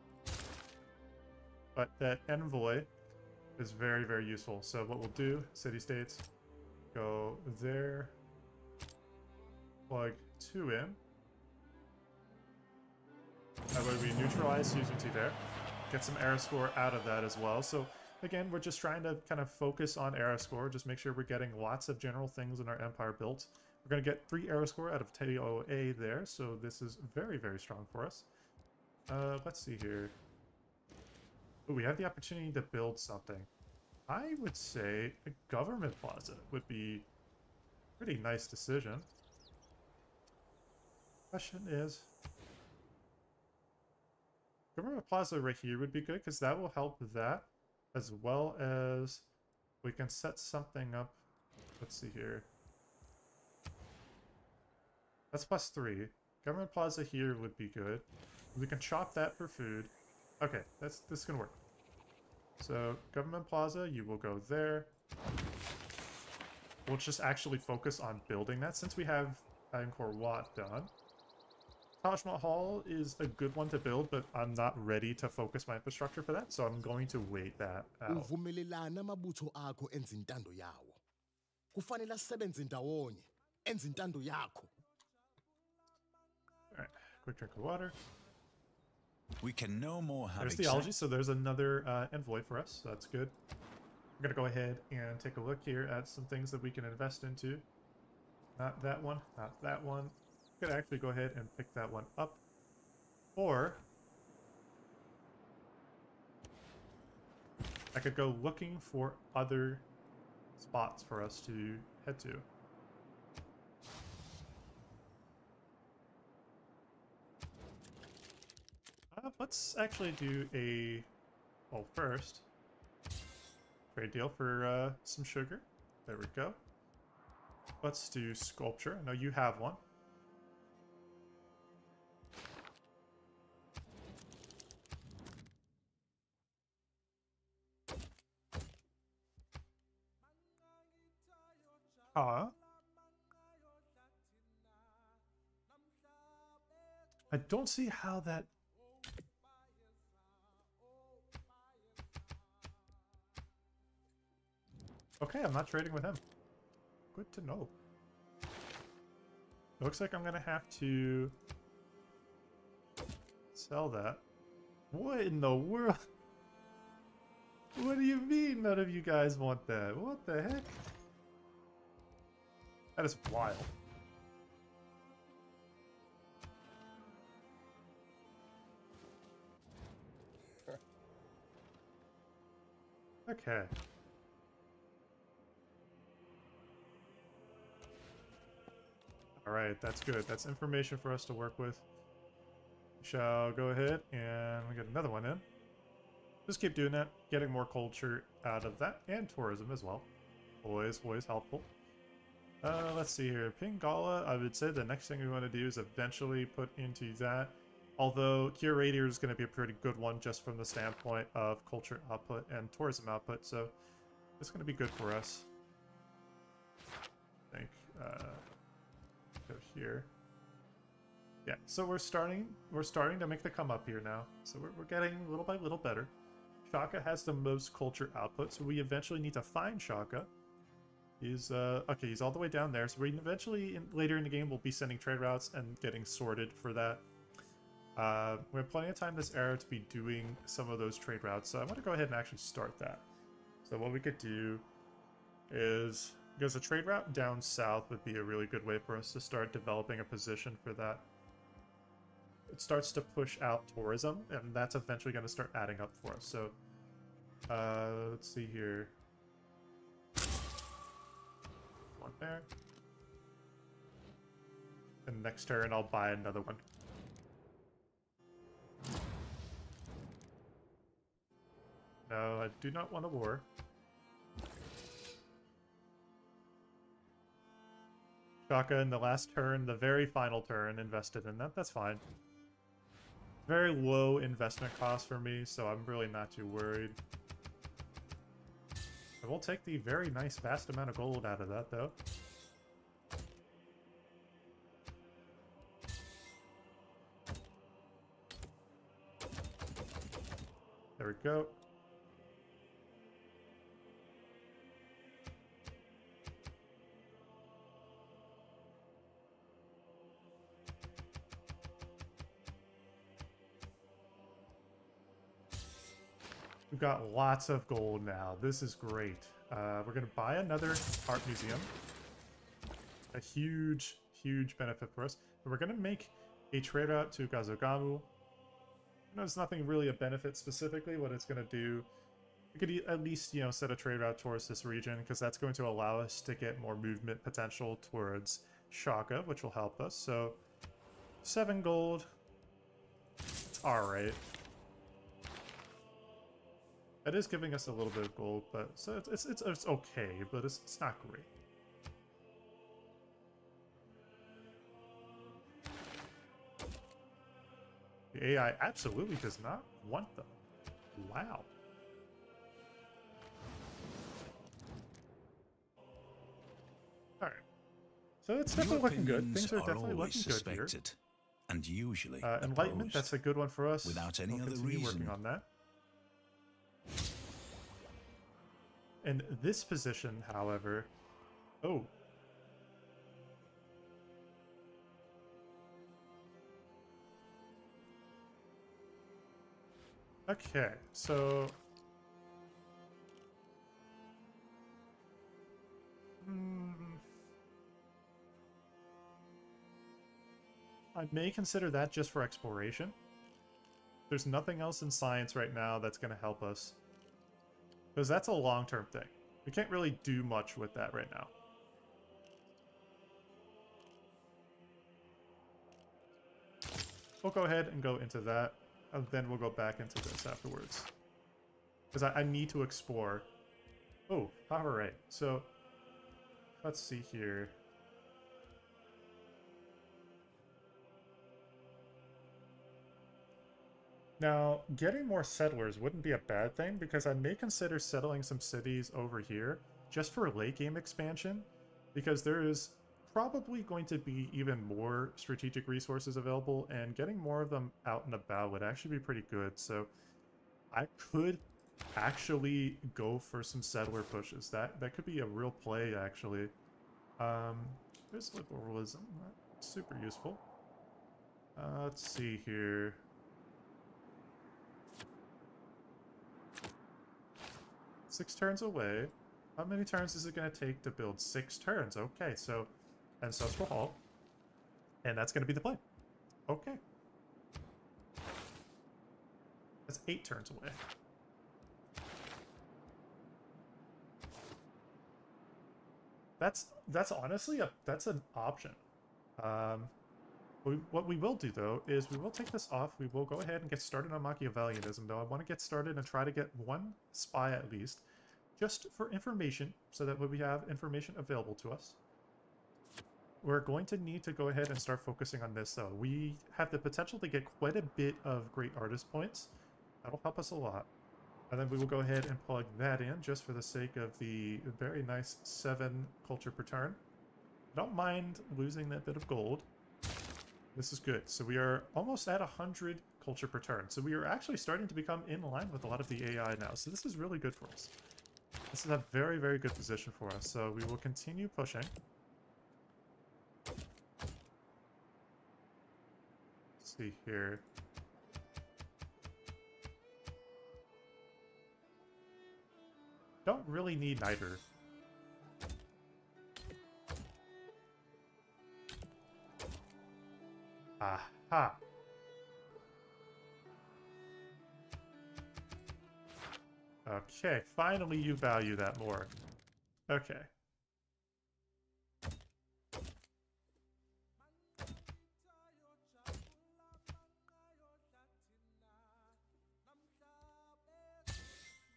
But that envoy is very, very useful. So what we'll do, city-states, go there, plug two in. That way we neutralize Susan there, get some era score out of that as well. So Again, we're just trying to kind of focus on era score, just make sure we're getting lots of general things in our empire built. We're going to get 3 era score out of TOA there, so this is very, very strong for us. Uh, let's see here. Ooh, we have the opportunity to build something. I would say a government plaza would be a pretty nice decision. Question is, government plaza right here would be good because that will help that as well as we can set something up. Let's see here. That's plus three. Government Plaza here would be good. We can chop that for food. Okay, that's this is gonna work. So Government Plaza, you will go there. We'll just actually focus on building that since we have Angkor Wat done. Taj Mahal is a good one to build, but I'm not ready to focus my infrastructure for that, so I'm going to wait that out. uvumelelana amabutho akho enza intando yawo kufanele asebenze ndawonye enza intando yakho Alright, quick drink of water. We can no more have There's the algae, so there's another uh, envoy for us, so that's good. I'm going to go ahead and take a look here at some things that we can invest into. Not that one, not that one, could actually go ahead and pick that one up. Or I could go looking for other spots for us to head to. Uh, let's actually do a, well first, trade deal for uh, some sugar. There we go. Let's do sculpture. I know you have one. Uh-huh. I don't see how that... Okay, I'm not trading with him. Good to know. Looks like I'm going to have to sell that. What in the world? What do you mean none of you guys want that? What the heck? That is wild. okay. Alright, that's good. That's information for us to work with. We shall go ahead and get another one in. Just keep doing that, getting more culture out of that, and tourism as well. Always, always helpful. Uh, let's see here. Pingala, I would say the next thing we want to do is eventually put into that. Although Curator is going to be a pretty good one just from the standpoint of culture output and tourism output, so it's going to be good for us. I think. Uh, go here. Yeah, so we're starting we're starting to make the come up here now. So we're, we're getting little by little better. Shaka has the most culture output, so we eventually need to find Shaka. He's uh okay, he's all the way down there, so we eventually in, later in the game we'll be sending trade routes and getting sorted for that. Uh, we have plenty of time this era to be doing some of those trade routes, so I want to go ahead and actually start that. So what we could do is because a trade route down south would be a really good way for us to start developing a position for that. It starts to push out tourism, and that's eventually going to start adding up for us. So, uh, let's see here. One there. And next turn, I'll buy another one. No, I do not want a war. Shaka in the last turn, the very final turn, invested in that. That's fine. Very low investment cost for me, so I'm really not too worried. I will take the very nice vast amount of gold out of that, though. There we go. We've got lots of gold now. This is great. Uh, we're going to buy another art museum. A huge, huge benefit for us. We're going to make a trade route to Ngazargamu. There's nothing really a benefit specifically. What it's going to do, we could at least, you know, set a trade route towards this region because that's going to allow us to get more movement potential towards Shaka, which will help us. So, seven gold. All right. It is giving us a little bit of gold, but so it's it's it's, it's okay, but it's, it's not great. The AI absolutely does not want them. Wow. Alright. So it's definitely looking good. Things are, are definitely looking suspected, good here. And usually uh, Enlightenment, that's a good one for us. Without any we'll other reason. working on that. In this position, however... Oh. Okay, so... Hmm... I may consider that just for exploration. There's nothing else in science right now that's going to help us. Because that's a long-term thing. We can't really do much with that right now. We'll go ahead and go into that, and then we'll go back into this afterwards. Because I, I, need to explore. Oh, alright. So, let's see here. Now, getting more settlers wouldn't be a bad thing because I may consider settling some cities over here just for late game expansion because there is probably going to be even more strategic resources available, and getting more of them out and about would actually be pretty good. So I could actually go for some settler pushes. That that could be a real play, actually. Um, there's liberalism. Super useful. Uh, let's see here. Six turns away. How many turns is it going to take to build six turns? Okay, so Ancestral Hall. And that's going to be the play. Okay. That's eight turns away. That's that's honestly a that's an option. Um, we, what we will do though is we will take this off. We will go ahead and get started on Machiavellianism. Though I want to get started and try to get one spy at least, just for information, so that we have information available to us, we're going to need to go ahead and start focusing on this though. We have the potential to get quite a bit of great artist points. That'll help us a lot. And then we will go ahead and plug that in just for the sake of the very nice 7 culture per turn. don't mind losing that bit of gold. This is good. So we are almost at 100 culture per turn. So we are actually starting to become in line with a lot of the AI now. So this is really good for us. This is a very, very good position for us. So we will continue pushing. Let's see here. Don't really need Niter. Okay, finally you value that more. Okay.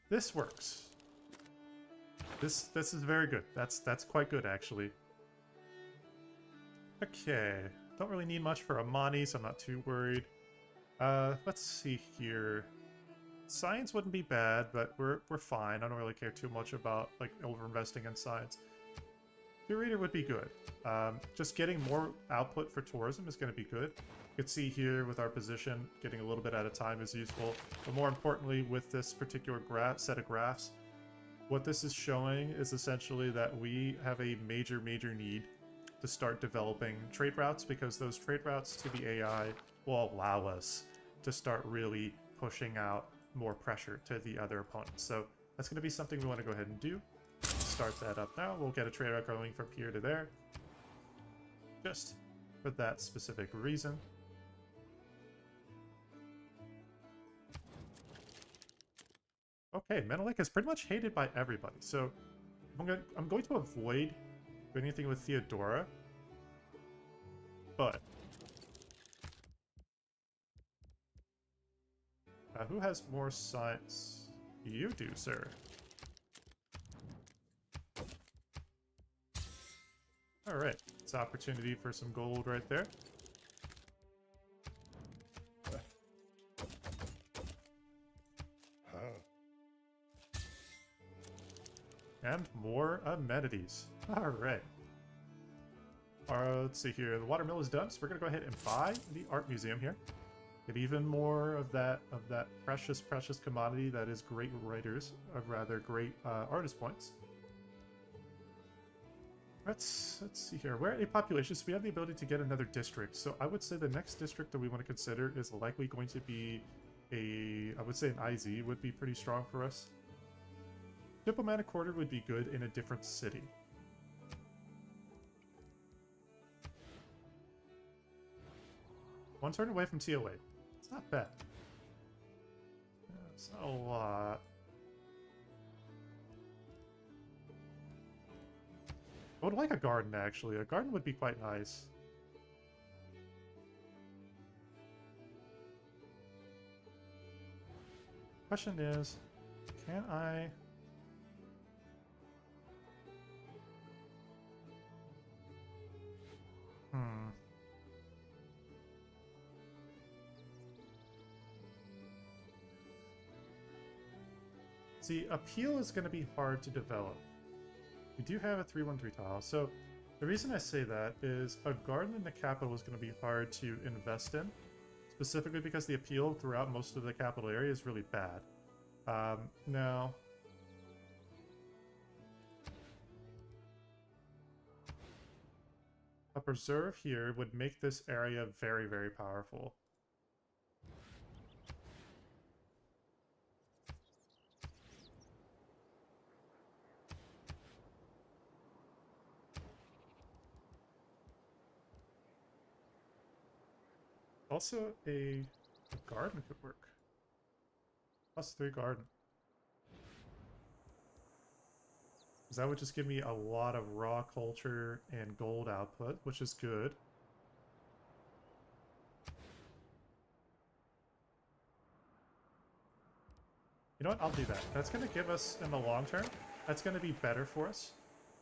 This works. This this is very good. That's that's quite good actually. Okay, don't really need much for Amani, so I'm not too worried. Uh, let's see here. Science wouldn't be bad, but we're we're fine. I don't really care too much about like over investing in science. Curator would be good. Um, just getting more output for tourism is going to be good. You can see here with our position, getting a little bit at a time is useful. But more importantly, with this particular graph set of graphs, what this is showing is essentially that we have a major, major need to start developing trade routes because those trade routes to the AI will allow us to start really pushing out more pressure to the other opponents. So that's going to be something we want to go ahead and do. Start that up now. We'll get a trade route going from here to there. Just for that specific reason. Okay, Menelik is pretty much hated by everybody, so I'm going, I'm going to avoid anything with Theodora, but... Uh, who has more science? You do, sir. Alright, it's opportunity for some gold right there. And more amenities. Alright. Uh, let's see here. The watermill is done, so we're gonna go ahead and buy the art museum here. Get even more of that of that precious, precious commodity that is great writers, or rather great uh, artist points. Let's let's see here. We're a population, so we have the ability to get another district. So I would say the next district that we want to consider is likely going to be a I would say an IZ would be pretty strong for us. Diplomatic quarter would be good in a different city. One turn away from TOA. Not bad. Not a lot. I would like a garden, actually. A garden would be quite nice. Question is, can I... Hmm. See, appeal is going to be hard to develop. We do have a 3-1-3 tile, so The reason I say that is a garden in the capital is going to be hard to invest in, specifically because the appeal throughout most of the capital area is really bad. Um, now, a preserve here would make this area very, very powerful. Also, a, garden could work. Plus three garden. Because that would just give me a lot of raw culture and gold output, which is good. You know what? I'll do that. That's going to give us, in the long term, that's going to be better for us.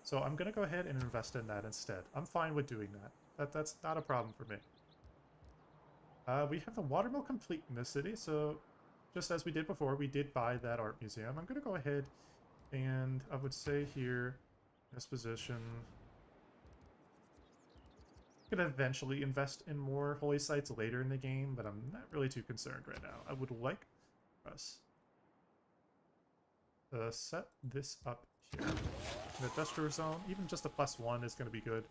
So I'm going to go ahead and invest in that instead. I'm fine with doing that. that that's not a problem for me. Uh, we have the watermill complete in this city, so just as we did before, we did buy that art museum. I'm going to go ahead and I would say here, this position, I'm going to eventually invest in more holy sites later in the game, but I'm not really too concerned right now. I would like us to set this up here. The industrial zone, even just a plus one is going to be good.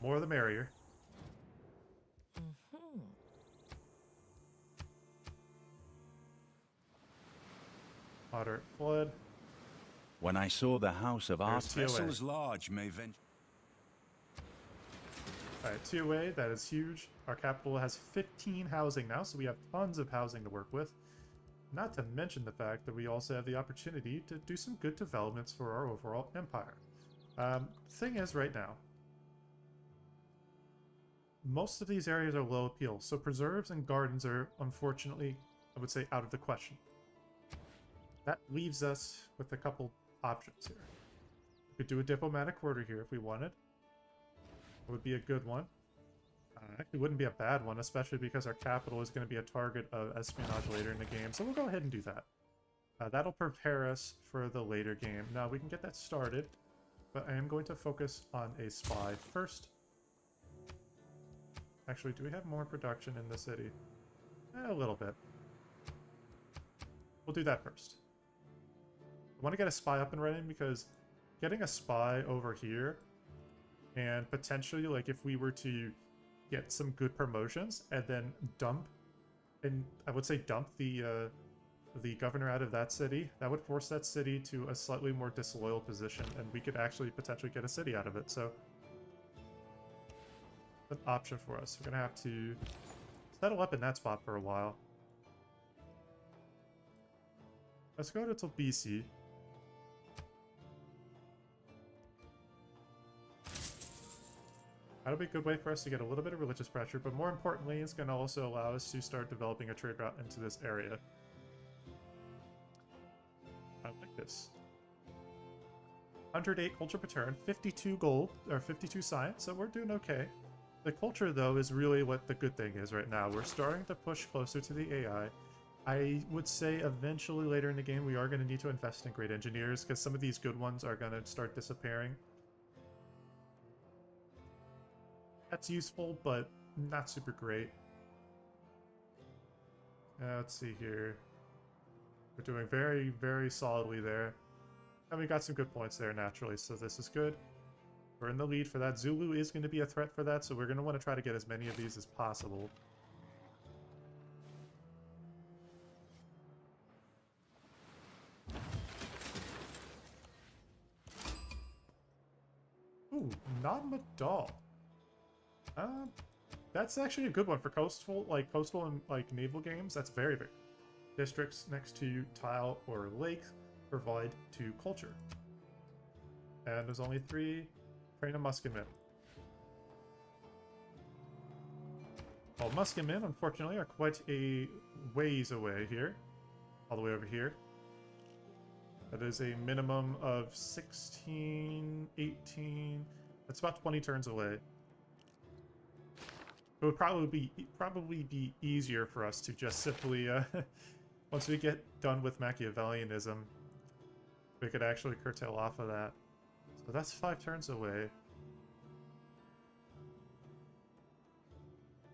More the merrier. Moderate flood. When I saw the house of art vessels large may venture. Alright, TOA, that is huge. Our capital has 15 housing now, so we have tons of housing to work with. Not to mention the fact that we also have the opportunity to do some good developments for our overall empire. Um, thing is, right now, most of these areas are low appeal, so preserves and gardens are, unfortunately, I would say, out of the question. That leaves us with a couple options here. We could do a diplomatic quarter here if we wanted. It would be a good one. Uh, actually, wouldn't be a bad one, especially because our capital is going to be a target of espionage later in the game. So we'll go ahead and do that. Uh, that'll prepare us for the later game. Now, we can get that started, but I am going to focus on a spy first. Actually, do we have more production in the city? Eh, a little bit. We'll do that first. I want to get a spy up and running because getting a spy over here and potentially like if we were to get some good promotions and then dump and I would say dump the uh, the governor out of that city, that would force that city to a slightly more disloyal position and we could actually potentially get a city out of it. So an option for us. We're gonna have to settle up in that spot for a while. Let's go to Tbilisi. That'll be a good way for us to get a little bit of religious pressure, but more importantly, it's going to also allow us to start developing a trade route into this area. I like this. 108 culture per turn, 52 gold, or 52 science, so we're doing okay. The culture, though, is really what the good thing is right now. We're starting to push closer to the AI. I would say eventually later in the game we are going to need to invest in great engineers because some of these good ones are going to start disappearing. That's useful, but not super great. Uh, let's see here. We're doing very, very solidly there. And we got some good points there naturally, so this is good. We're in the lead for that. Zulu is going to be a threat for that, so we're going to want to try to get as many of these as possible. Ooh, not Madal. Uh, that's actually a good one for coastal, like coastal and like naval games. That's very, very. Districts next to tile or lake provide to culture. And there's only three. Train a musketmen. Well, musketmen, unfortunately, are quite a ways away here. All the way over here. That is a minimum of 16, 18... That's about 20 turns away. It would probably be probably be easier for us to just simply, uh, once we get done with Machiavellianism, we could actually curtail off of that. So that's five turns away.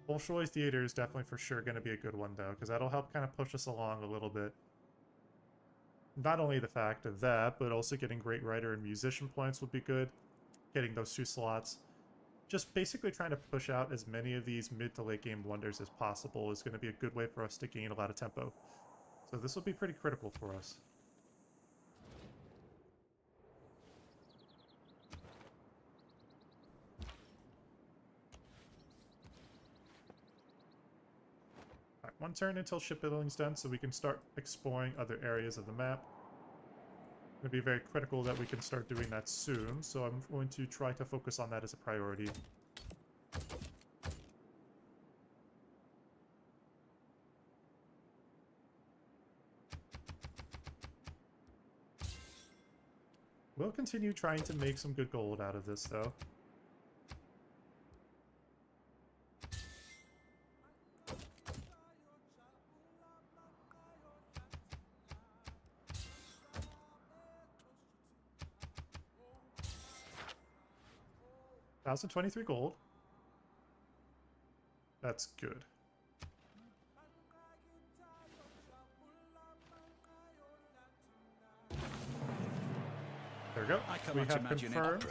Bolshoi Theater is definitely for sure going to be a good one, though, because that'll help kind of push us along a little bit. Not only the fact of that, but also getting great writer and musician points would be good. Getting those two slots. Just basically trying to push out as many of these mid to late game wonders as possible is going to be a good way for us to gain a lot of tempo. So this will be pretty critical for us. one turn until shipbuilding's done so we can start exploring other areas of the map. Going to be very critical that we can start doing that soon, so I'm going to try to focus on that as a priority. We'll continue trying to make some good gold out of this, though. Thousand twenty-three gold. That's good. There we go. we have confirmed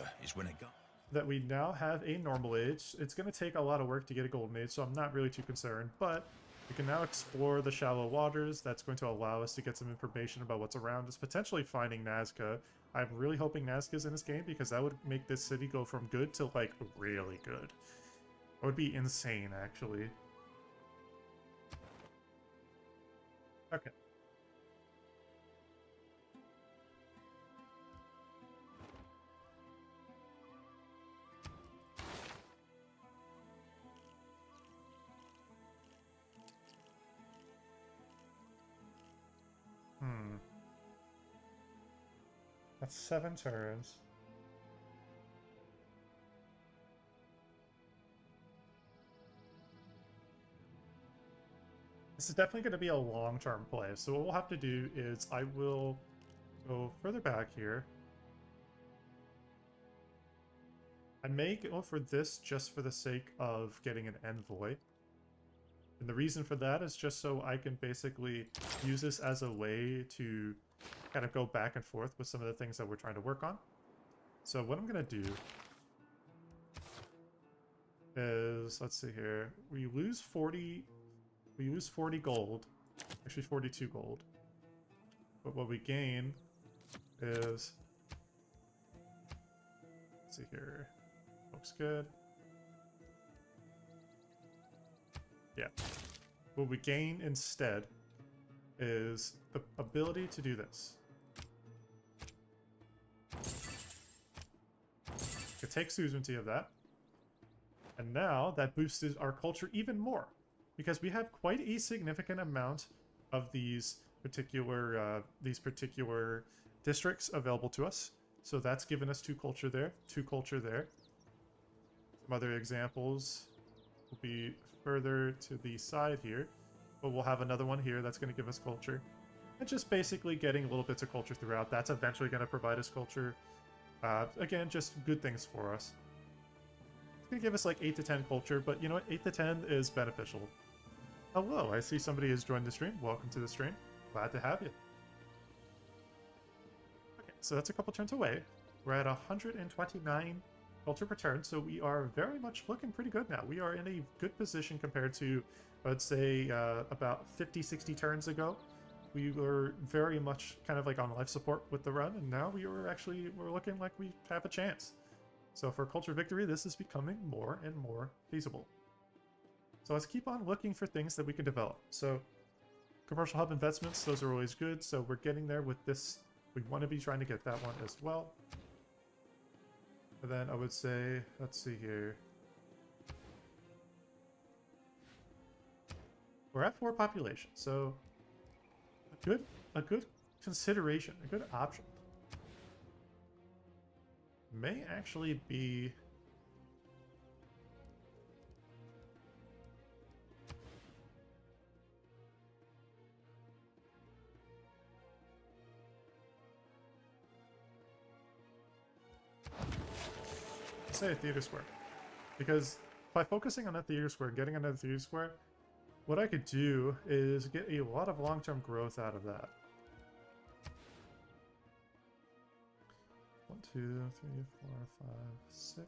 that we now have a normal age. It's going to take a lot of work to get a golden age, so I'm not really too concerned. But we can now explore the shallow waters. That's going to allow us to get some information about what's around us, potentially finding Nazca. I'm really hoping Nazca's in this game because that would make this city go from good to, like, really good. It would be insane, actually. Okay. That's seven turns. This is definitely going to be a long-term play, so what we'll have to do is I will go further back here. I may go for this just for the sake of getting an envoy. And the reason for that is just so I can basically use this as a way to kind of go back and forth with some of the things that we're trying to work on. So what I'm going to do is, let's see here, we lose 40, we lose 40 gold, actually 42 gold. But what we gain is, let's see here, looks good. Yeah. What we gain instead is the ability to do this. Takes suzerainty of that. And now that boosts our culture even more. Because we have quite a significant amount of these particular uh, these particular districts available to us. So that's given us two culture there, two culture there. Some other examples will be further to the side here. But we'll have another one here that's going to give us culture. And just basically getting little bits of culture throughout. That's eventually going to provide us culture. Uh, again, just good things for us. It's to give us like 8 to 10 culture, but you know what? 8 to 10 is beneficial. Hello, I see somebody has joined the stream. Welcome to the stream. Glad to have you. Okay, so that's a couple turns away. We're at 129 culture per turn, so we are very much looking pretty good now. We are in a good position compared to I'd say uh, about 50, 60 turns ago, we were very much kind of like on life support with the run, and now we were actually we're looking like we have a chance. So for Culture Victory, this is becoming more and more feasible. So let's keep on looking for things that we can develop. So commercial hub investments, those are always good. So we're getting there with this. We want to be trying to get that one as well. And then I would say, let's see here. We're at four population, so good a good consideration, a good option. May actually be say a theater square. Because by focusing on that theater square, getting another theater square, what I could do is get a lot of long-term growth out of that. One, two, three, four, five, six.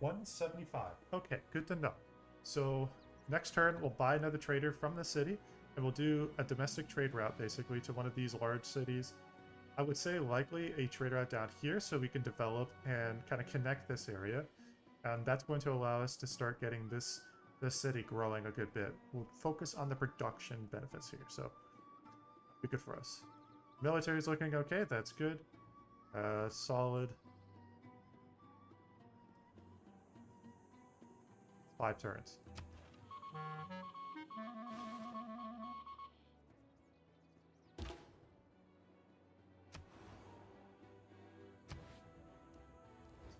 One seventy-five. Okay, good to know. So next turn, we'll buy another trader from the city, and we'll do a domestic trade route basically to one of these large cities. I would say likely a trade route down here so we can develop and kind of connect this area. And that's going to allow us to start getting this this city growing a good bit. We'll focus on the production benefits here, so be good for us. Military is looking okay, that's good. Uh, solid. Five turns.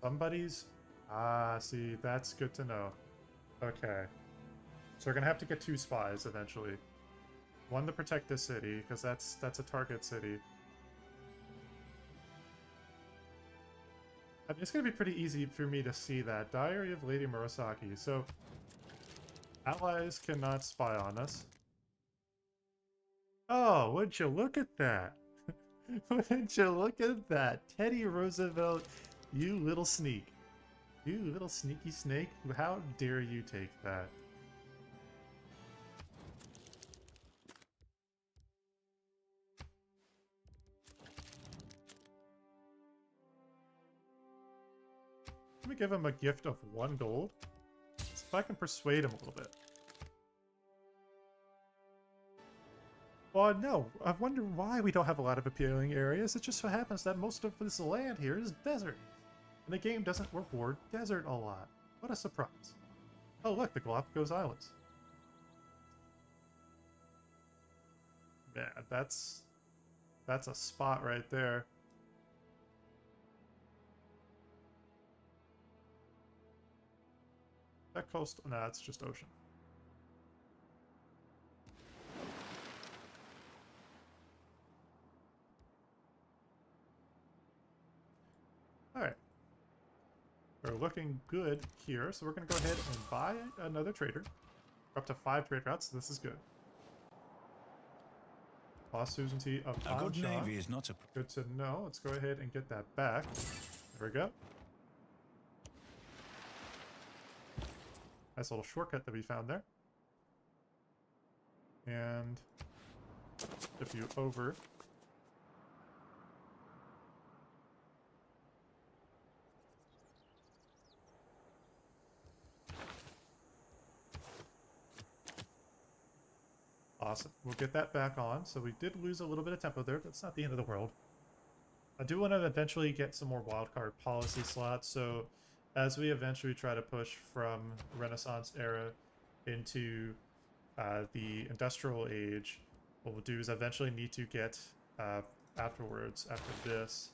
Somebody's... Ah, see, that's good to know. Okay. So we're gonna have to get two spies eventually. One to protect the city, because that's that's a target city. It's gonna be pretty easy for me to see that. Diary of Lady Murasaki. So, allies cannot spy on us. Oh, would you look at that? Wouldn't you look at that? Teddy Roosevelt you little sneak. You little sneaky snake. How dare you take that? Let me give him a gift of one gold. See if I can persuade him a little bit. Well, no, I wonder why we don't have a lot of appealing areas. It just so happens that most of this land here is desert. And the game doesn't reward desert a lot. What a surprise. Oh look, the Galapagos Islands. Yeah, that's... That's a spot right there. That coast... Nah, it's just ocean. Alright. We're looking good here, so we're going to go ahead and buy another trader. We're up to five trade routes, so this is good. Lost suzerainty of A good navy is not a... Good to know. Let's go ahead and get that back. There we go. Nice little shortcut that we found there. And if you over Awesome. We'll get that back on. So we did lose a little bit of tempo there, it's not the end of the world. I do want to eventually get some more wildcard policy slots, so as we eventually try to push from Renaissance era into uh, the Industrial Age, what we'll do is eventually need to get uh, afterwards, after this,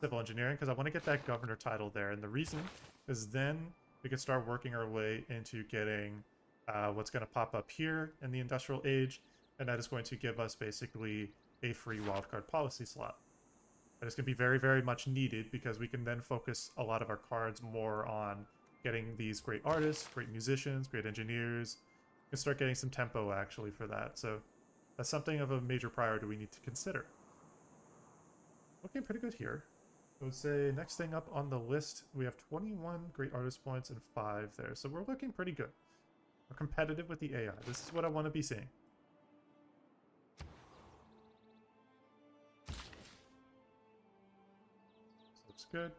Civil Engineering, because I want to get that Governor title there, and the reason is then we can start working our way into getting uh, what's going to pop up here in the industrial age, and that is going to give us basically a free wildcard policy slot. That is going to be very, very much needed because we can then focus a lot of our cards more on getting these great artists, great musicians, great engineers, and start getting some tempo actually for that. So that's something of a major priority we need to consider. Looking pretty good here. I would say next thing up on the list, we have 21 great artist points and 5 there. So we're looking pretty good. We're competitive with the AI. This is what I want to be seeing. looks good.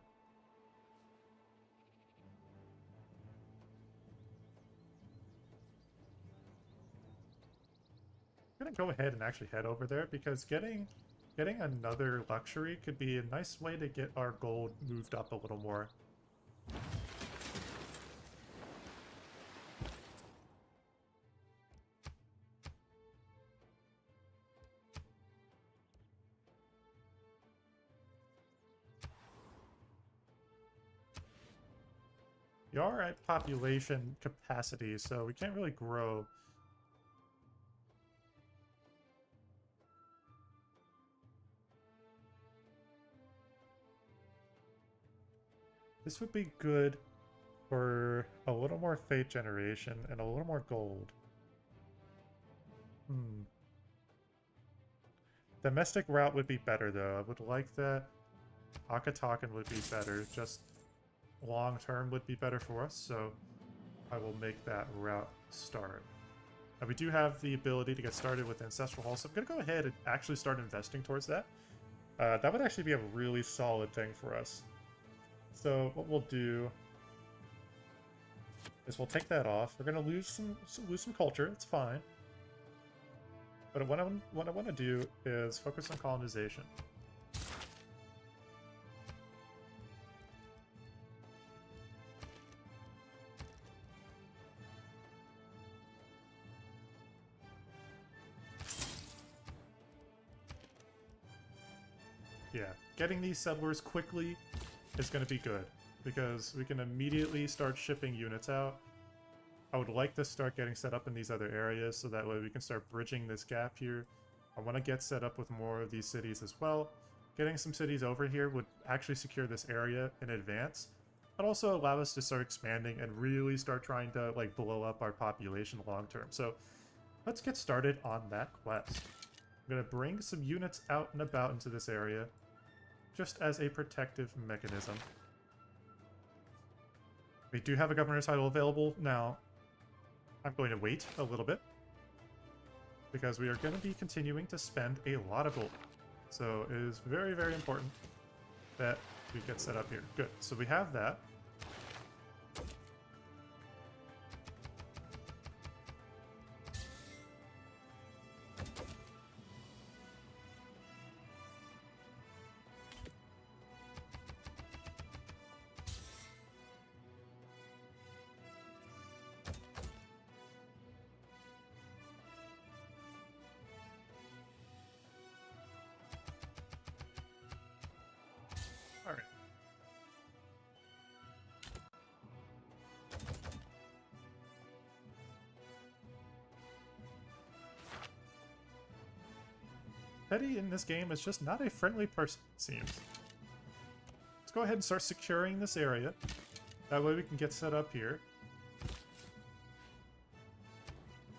I'm gonna go ahead and actually head over there because getting getting another luxury could be a nice way to get our gold moved up a little more. Population capacity, so we can't really grow. This would be good for a little more Fate generation and a little more gold. Hmm. Domestic route would be better, though. I would like that. Akhetaten would be better. Just long term would be better for us, so I will make that route start. Now, we do have the ability to get started with Ancestral Hall, so I'm going to go ahead and actually start investing towards that. Uh, that would actually be a really solid thing for us. So what we'll do is we'll take that off. We're going to lose some lose some culture. It's fine. But what I, what I want to do is focus on colonization. Getting these settlers quickly is going to be good because we can immediately start shipping units out I would like to start getting set up in these other areas so that way we can start bridging this gap here. I want to get set up with more of these cities as well. Getting some cities over here would actually secure this area in advance, but also allow us to start expanding and really start trying to like blow up our population long term. So let's get started on that quest. I'm going to bring some units out and about into this area just as a protective mechanism. We do have a governor's title available now. I'm going to wait a little bit because we are going to be continuing to spend a lot of gold. So it is very, very important that we get set up here. Good. So we have that. Teddy in this game is just not a friendly person, it seems. Let's go ahead and start securing this area. That way we can get set up here.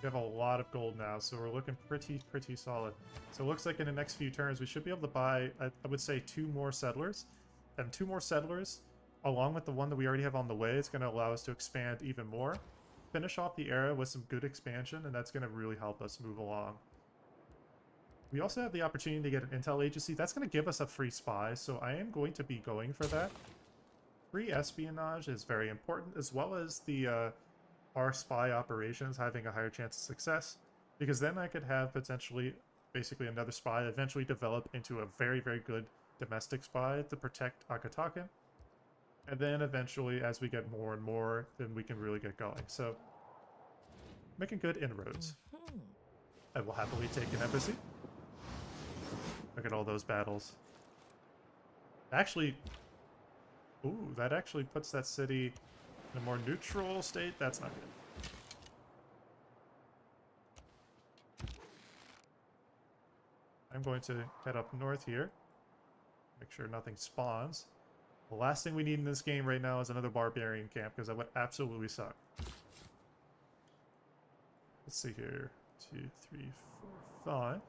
We have a lot of gold now, so we're looking pretty, pretty solid. So it looks like in the next few turns we should be able to buy, I, I would say, two more settlers. And two more settlers, along with the one that we already have on the way, is going to allow us to expand even more. Finish off the era with some good expansion, and that's going to really help us move along. We also have the opportunity to get an intel agency. That's going to give us a free spy, so I am going to be going for that. Free espionage is very important, as well as the uh, our spy operations having a higher chance of success, because then I could have potentially basically another spy eventually develop into a very, very good domestic spy to protect Akhetaten. And then eventually, as we get more and more, then we can really get going. So, making good inroads. Mm -hmm. I will happily take an embassy. Look at all those battles. Actually, ooh, that actually puts that city in a more neutral state. That's not good. I'm going to head up north here. Make sure nothing spawns. The last thing we need in this game right now is another barbarian camp, because that would absolutely suck. Let's see here. Two, three, four, five.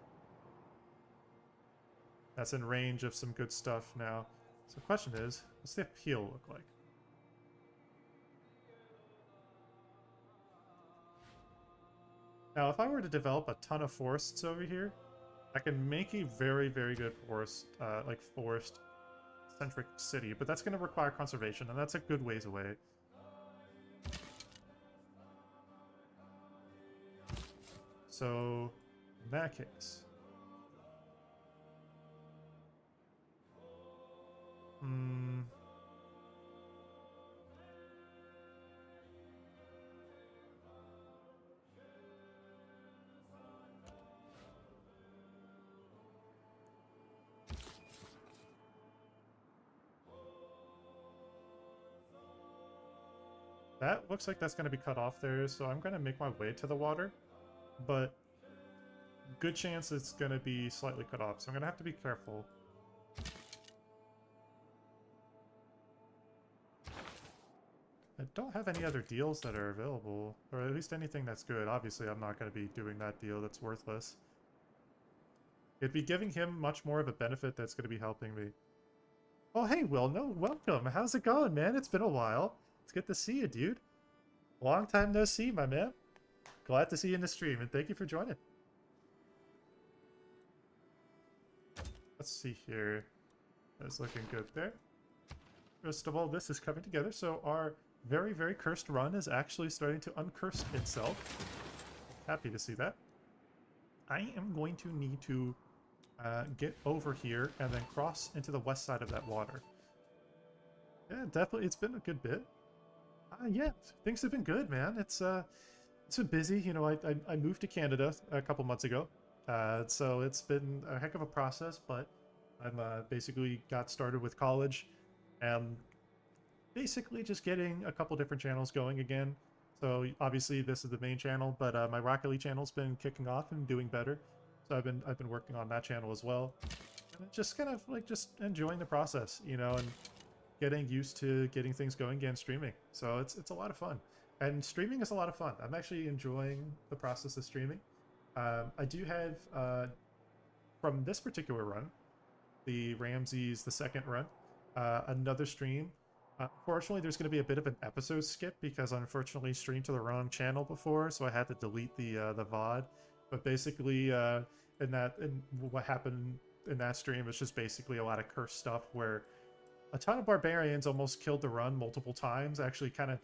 That's in range of some good stuff now. So the question is, what's the appeal look like? Now, if I were to develop a ton of forests over here, I can make a very, very good forest, uh, like forest-centric city, but that's going to require conservation, and that's a good ways away. So, in that case, Hmm. That looks like that's going to be cut off there, so I'm going to make my way to the water. But good chance it's going to be slightly cut off, so I'm going to have to be careful. I don't have any other deals that are available, or at least anything that's good. Obviously, I'm not going to be doing that deal that's worthless. It'd be giving him much more of a benefit that's going to be helping me. Oh, hey, Will, no, welcome. How's it going, man? It's been a while. It's good to see you, dude. Long time no see, my man. Glad to see you in the stream, and thank you for joining. Let's see here. That's looking good there. First of all, this is coming together, so our very, very cursed run is actually starting to uncurse itself. Happy to see that. I am going to need to uh, get over here and then cross into the west side of that water. Yeah, definitely. It's been a good bit. Uh, yeah, things have been good, man. It's uh, it's been busy. You know, I, I, I moved to Canada a couple months ago, uh, so it's been a heck of a process. But I'm uh, basically got started with college, and basically just getting a couple different channels going again. So obviously this is the main channel, but uh, my Rocket League channel's been kicking off and doing better. So I've been I've been working on that channel as well. And just kind of like just enjoying the process, you know, and getting used to getting things going again streaming. So it's it's a lot of fun. And streaming is a lot of fun. I'm actually enjoying the process of streaming. Um, I do have uh, from this particular run, the Ramses the second run, uh, another stream. Uh, unfortunately, there's going to be a bit of an episode skip because I unfortunately streamed to the wrong channel before, so I had to delete the uh, the VOD. But basically, uh, in that, in what happened in that stream is just basically a lot of cursed stuff where a ton of barbarians almost killed the run multiple times. Actually, kind of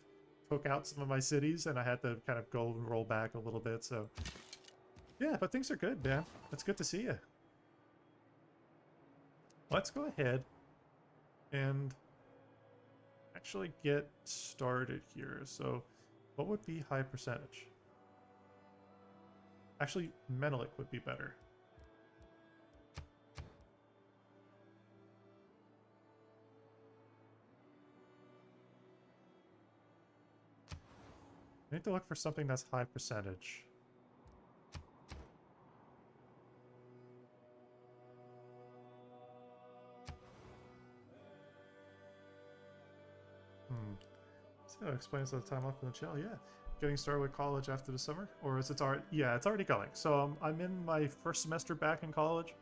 took out some of my cities, and I had to kind of go and roll back a little bit. So, yeah, but things are good, man. It's good to see you. Let's go ahead and actually get started here. So, what would be high percentage? Actually, Menelik would be better. I need to look for something that's high percentage. So explains the time off in the channel. Yeah getting started with college after the summer, or is it already? Yeah, it's already going. So um, I'm in my first semester back in college,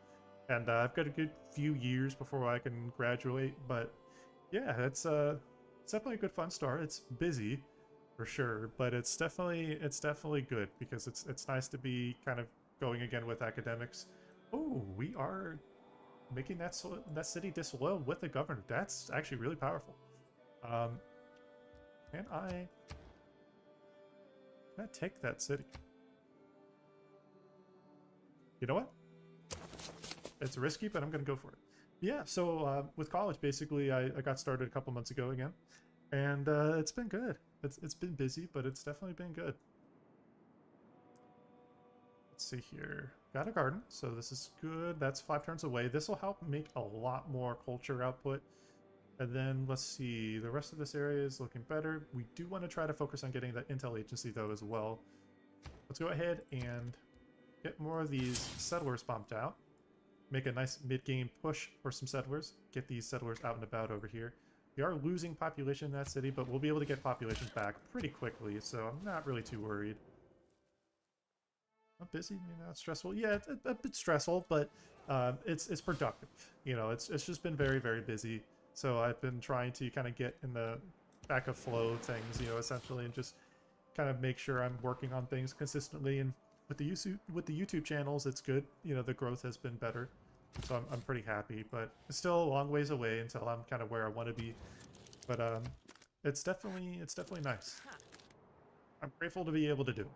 and uh, I've got a good few years before I can graduate. But yeah, it's uh, it's definitely a good fun start. It's busy, for sure, but it's definitely it's definitely good because it's it's nice to be kind of going again with academics. Oh, we are making that that city disloyal with the governor. That's actually really powerful. Um, can I can I take that city? You know what? It's risky, but I'm going to go for it. Yeah, so uh, with college, basically, I, I, got started a couple months ago again. And uh, it's been good. It's, it's been busy, but it's definitely been good. Let's see here. Got a garden, so this is good. That's five turns away. This will help make a lot more culture output. And then let's see, the rest of this area is looking better. We do want to try to focus on getting that intel agency though as well. Let's go ahead and get more of these settlers bumped out. Make a nice mid-game push for some settlers. Get these settlers out and about over here. We are losing population in that city, but we'll be able to get populations back pretty quickly, so I'm not really too worried. I'm busy, you know, stressful. Yeah, a, a bit stressful, but uh, it's it's productive. You know, it's it's just been very very busy. So I've been trying to kind of get in the back of flow things, you know, essentially, and just kind of make sure I'm working on things consistently. And with the YouTube with the YouTube channels, it's good. You know, the growth has been better, so I'm I'm pretty happy. But it's still a long ways away until I'm kind of where I want to be. But um, it's definitely it's definitely nice. I'm grateful to be able to do.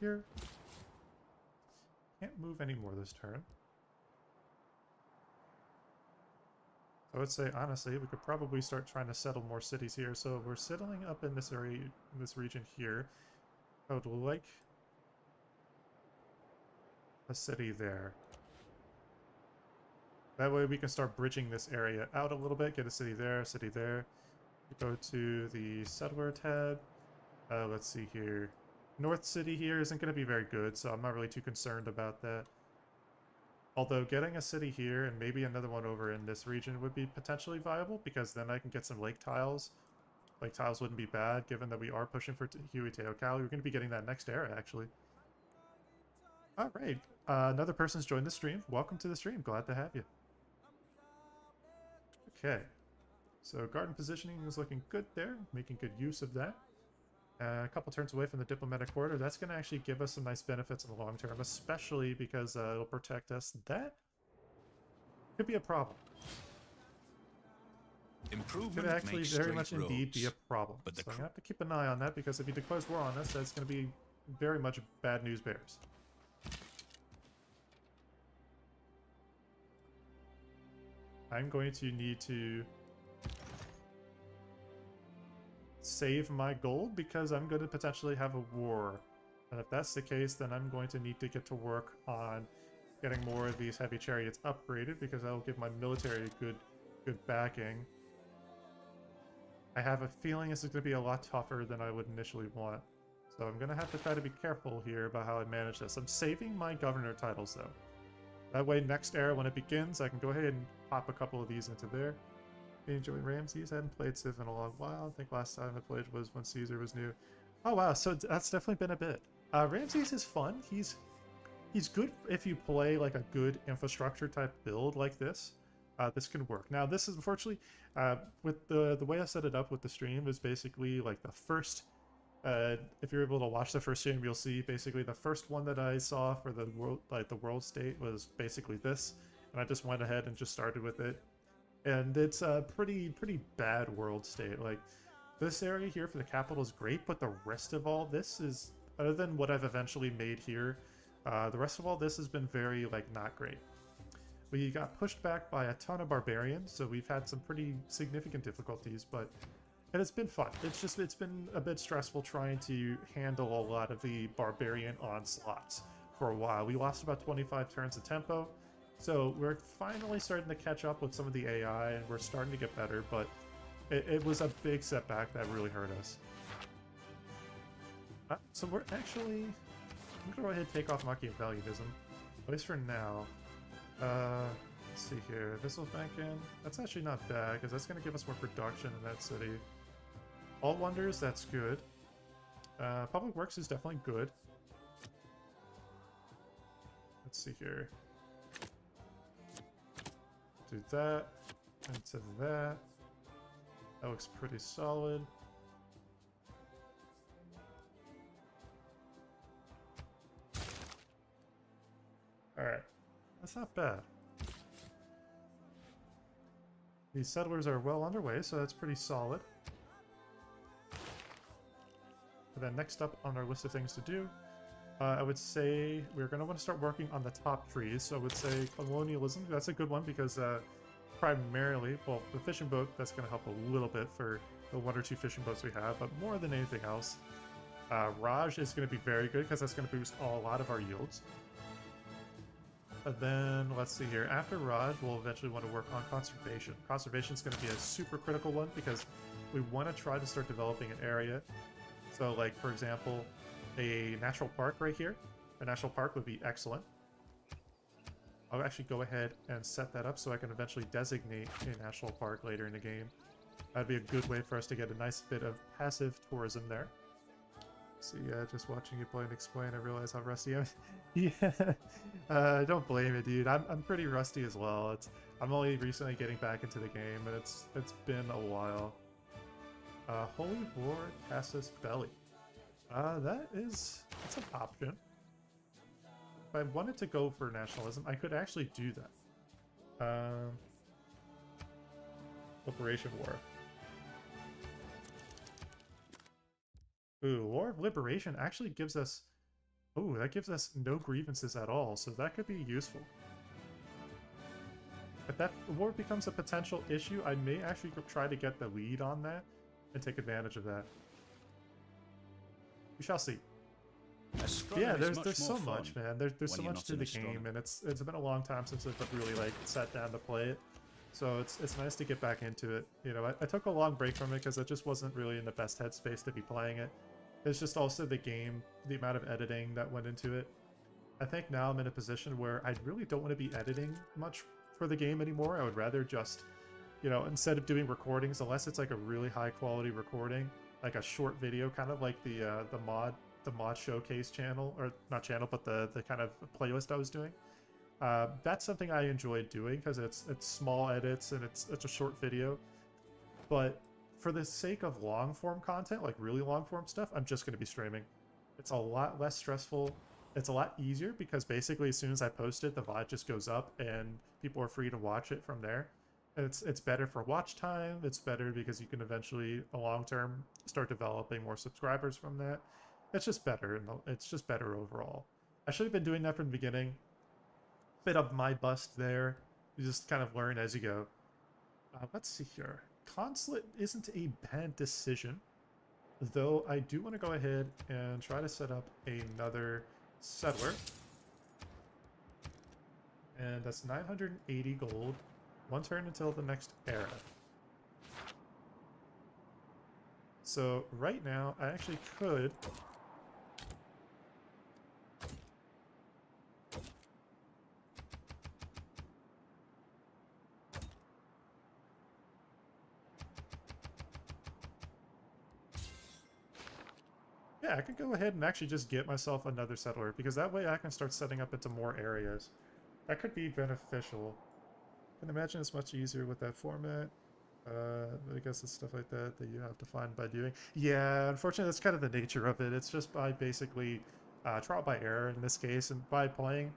Here. Can't move any more this turn. I would say, honestly, we could probably start trying to settle more cities here. So we're settling up in this area, in this region here. I would like a city there. That way we can start bridging this area out a little bit, get a city there, a city there. Go to the settler tab. Uh, let's see here. North City here isn't going to be very good, so I'm not really too concerned about that. Although getting a city here and maybe another one over in this region would be potentially viable, because then I can get some lake tiles. Lake tiles wouldn't be bad, given that we are pushing for Huey Teocalli. We're going to be getting that next era, actually. Alright, uh, another person's joined the stream. Welcome to the stream, glad to have you. Okay, so garden positioning is looking good there, making good use of that. Uh, a couple turns away from the diplomatic corridor, that's going to actually give us some nice benefits in the long term, especially because uh, it'll protect us. That could be a problem. Improvement could actually very much roads, indeed be a problem. But so I have to keep an eye on that because if he declares war on us, that's going to be very much bad news bears. I'm going to need to save my gold because I'm going to potentially have a war. And if that's the case, then I'm going to need to get to work on getting more of these heavy chariots upgraded because that'll give my military good, good backing. I have a feeling this is going to be a lot tougher than I would initially want. So I'm going to have to try to be careful here about how I manage this. I'm saving my governor titles though. That way next era when it begins, I can go ahead and pop a couple of these into there enjoying Ramses. I haven't played Civ in a long while. I think last time I played was when Caesar was new. Oh wow, so that's definitely been a bit. Uh, Ramses is fun. He's he's good if you play like a good infrastructure type build like this. Uh, this can work. Now this is unfortunately uh, with the the way I set it up with the stream is basically like the first. Uh, if you're able to watch the first stream, you'll see basically the first one that I saw for the world like the world state was basically this, and I just went ahead and just started with it and it's a pretty pretty bad world state. Like this area here for the capital is great, but the rest of all this is other than what I've eventually made here. Uh, the rest of all this has been very like not great. We got pushed back by a ton of barbarians, so we've had some pretty significant difficulties, but and it's been fun. It's just it's been a bit stressful trying to handle a lot of the barbarian onslaughts for a while. We lost about 25 turns of tempo. So we're finally starting to catch up with some of the AI, and we're starting to get better, but it, it was a big setback that really hurt us. Uh, so we're actually... I'm gonna go ahead and take off Machiavellianism, at least for now. Uh, let's see here, Wisselbanken, that's actually not bad, because that's gonna give us more production in that city. All Wonders, that's good. Uh, Public Works is definitely good. Let's see here do that, into that. That looks pretty solid. Alright, that's not bad. These settlers are well underway, so that's pretty solid. And then next up on our list of things to do uh, I would say we're going to want to start working on the top trees. So I would say colonialism, that's a good one because uh, primarily, well, the fishing boat, that's going to help a little bit for the one or two fishing boats we have, but more than anything else, uh, Raj is going to be very good because that's going to boost a lot of our yields. And then, let's see here, after Raj, we'll eventually want to work on conservation. Conservation is going to be a super critical one because we want to try to start developing an area. So, like, for example, a natural park right here. A national park would be excellent. I'll actually go ahead and set that up so I can eventually designate a national park later in the game. That'd be a good way for us to get a nice bit of passive tourism there. So yeah, just watching you play and explain, I realize how rusty I am. yeah, uh, don't blame it, dude. I'm, I'm pretty rusty as well. It's I'm only recently getting back into the game, and it's it's been a while. Uh, Holy War Casus Belli. Uh, that is that's an option. If I wanted to go for nationalism, I could actually do that. Um, Liberation War. Ooh, War of Liberation actually gives us... Ooh, that gives us no grievances at all, so that could be useful. If that war becomes a potential issue, I may actually try to get the lead on that and take advantage of that. We shall see. yeah, there's there's so much, man. There's there's so much to the game, and it's it's been a long time since I've really like sat down to play it. So it's it's nice to get back into it. You know, I, I took a long break from it because I just wasn't really in the best headspace to be playing it. It's just also the game, the amount of editing that went into it. I think now I'm in a position where I really don't want to be editing much for the game anymore. I would rather just, you know, instead of doing recordings, unless it's like a really high quality recording, like a short video, kind of like the uh, the mod the mod showcase channel or not channel, but the the kind of playlist I was doing. Uh, that's something I enjoyed doing because it's it's small edits and it's it's a short video. But for the sake of long form content, like really long form stuff, I'm just going to be streaming. It's a lot less stressful. It's a lot easier because basically as soon as I post it, the VOD just goes up and people are free to watch it from there. It's it's better for watch time. It's better because you can eventually, a long term, start developing more subscribers from that. It's just better, and it's just better overall. I should have been doing that from the beginning. Bit of my bust there. You just kind of learn as you go. Uh, let's see here. Consulate isn't a bad decision, though I do want to go ahead and try to set up another settler. And that's 980 gold. One turn until the next era. So right now, I actually could Yeah, I could go ahead and actually just get myself another settler, because that way I can start setting up into more areas. That could be beneficial. Can imagine it's much easier with that format. Uh, I guess it's stuff like that that you have to find by doing. Yeah, unfortunately, that's kind of the nature of it. It's just by basically uh, trial by error in this case, and by playing.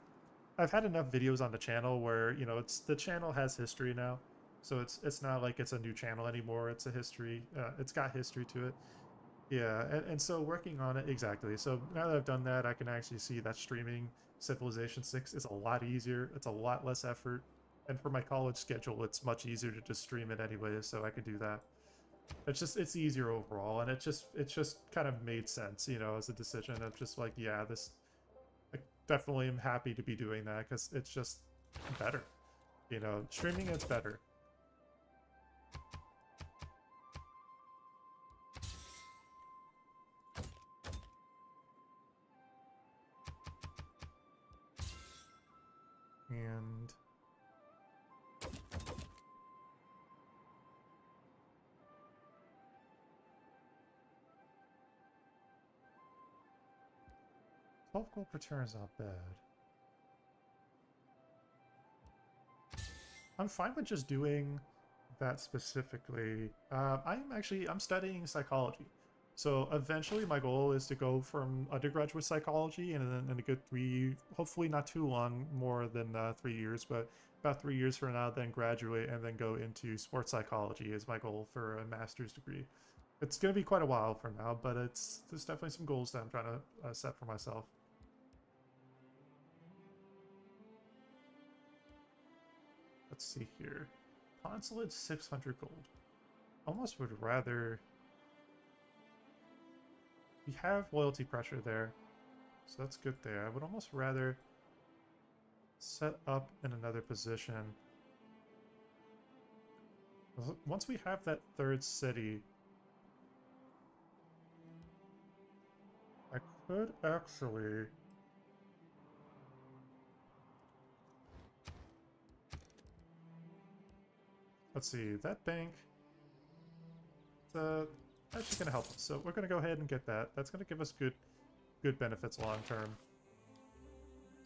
I've had enough videos on the channel where you know it's the channel has history now, so it's it's not like it's a new channel anymore. It's a history. Uh, it's got history to it. Yeah, and, and so working on it, exactly. So now that I've done that, I can actually see that streaming Civilization 6 is a lot easier. It's a lot less effort. And for my college schedule, it's much easier to just stream it anyway, so I could do that. It's just, it's easier overall, and it just, it just kind of made sense, you know, as a decision of just like, yeah, this, I definitely am happy to be doing that, because it's just better. You know, streaming is better. Is not bad. I'm fine with just doing that specifically. Uh, I'm actually I'm studying psychology. So eventually my goal is to go from undergraduate psychology and then in a good three, hopefully not too long, more than uh, three years, but about three years from now, then graduate and then go into sports psychology is my goal for a master's degree. It's going to be quite a while from now, but it's there's definitely some goals that I'm trying to uh, set for myself. Let's see here. Consulate 600 gold. Almost would rather we have loyalty pressure there, so that's good there. I would almost rather set up in another position. Once we have that third city, I could actually... Let's see, that bank... The actually going to help us. So we're going to go ahead and get that. That's going to give us good good benefits long term.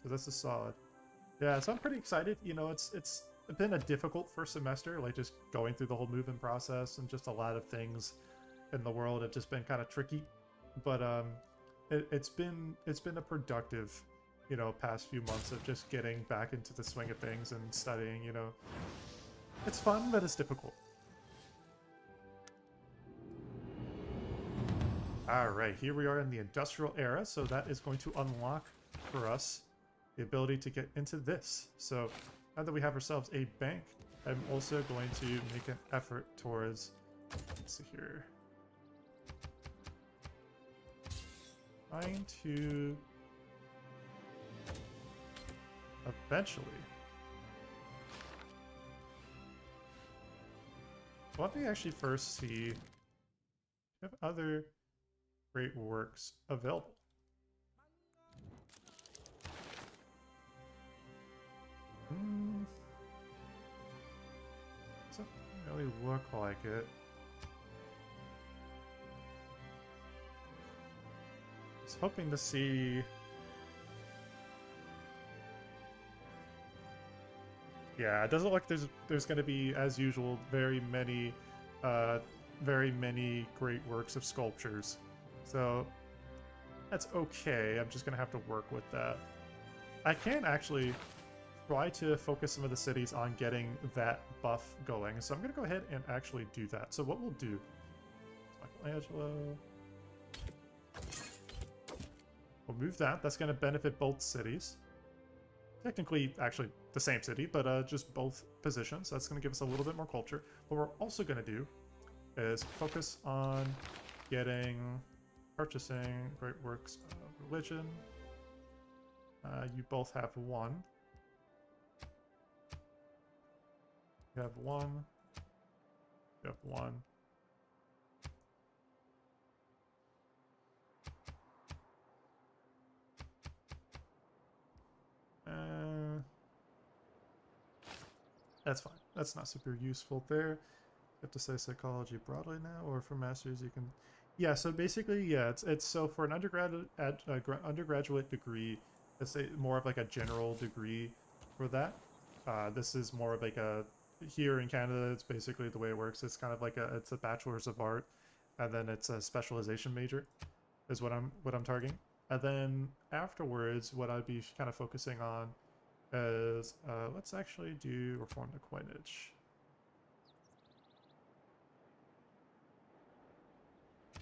So this is solid. Yeah, so I'm pretty excited. You know, it's it's been a difficult first semester, like just going through the whole moving process and just a lot of things in the world have just been kind of tricky. But um, it, it's been it's been a productive, you know, past few months of just getting back into the swing of things and studying. You know, it's fun, but it's difficult. Alright, here we are in the industrial era, so that is going to unlock for us the ability to get into this. So now that we have ourselves a bank, I'm also going to make an effort towards, let's see here. trying to eventually. Let me actually first see if other great works available. Hmm. Doesn't really look like it. I was hoping to see Yeah, it doesn't look like there's there's going to be, as usual, very many, uh, very many great works of sculptures. So that's okay. I'm just going to have to work with that. I can actually try to focus some of the cities on getting that buff going. So I'm going to go ahead and actually do that. So what we'll do, Michelangelo, we'll move that. That's going to benefit both cities. Technically, actually, the same city, but uh, just both positions. That's going to give us a little bit more culture. What we're also going to do is focus on getting, purchasing great works of religion. Uh, you both have one. You have one. You have one. Uh, that's fine. That's not super useful there. You have to say psychology broadly now, or for masters you can. Yeah. So basically, yeah, it's it's so for an undergraduate ad, undergraduate degree, it's a, more of like a general degree for that. Uh, this is more of like a here in Canada. It's basically the way it works. It's kind of like a it's a bachelor's of art, and then it's a specialization major, is what I'm what I'm targeting. And then afterwards, what I'd be kind of focusing on is, uh, let's actually do reform the coinage.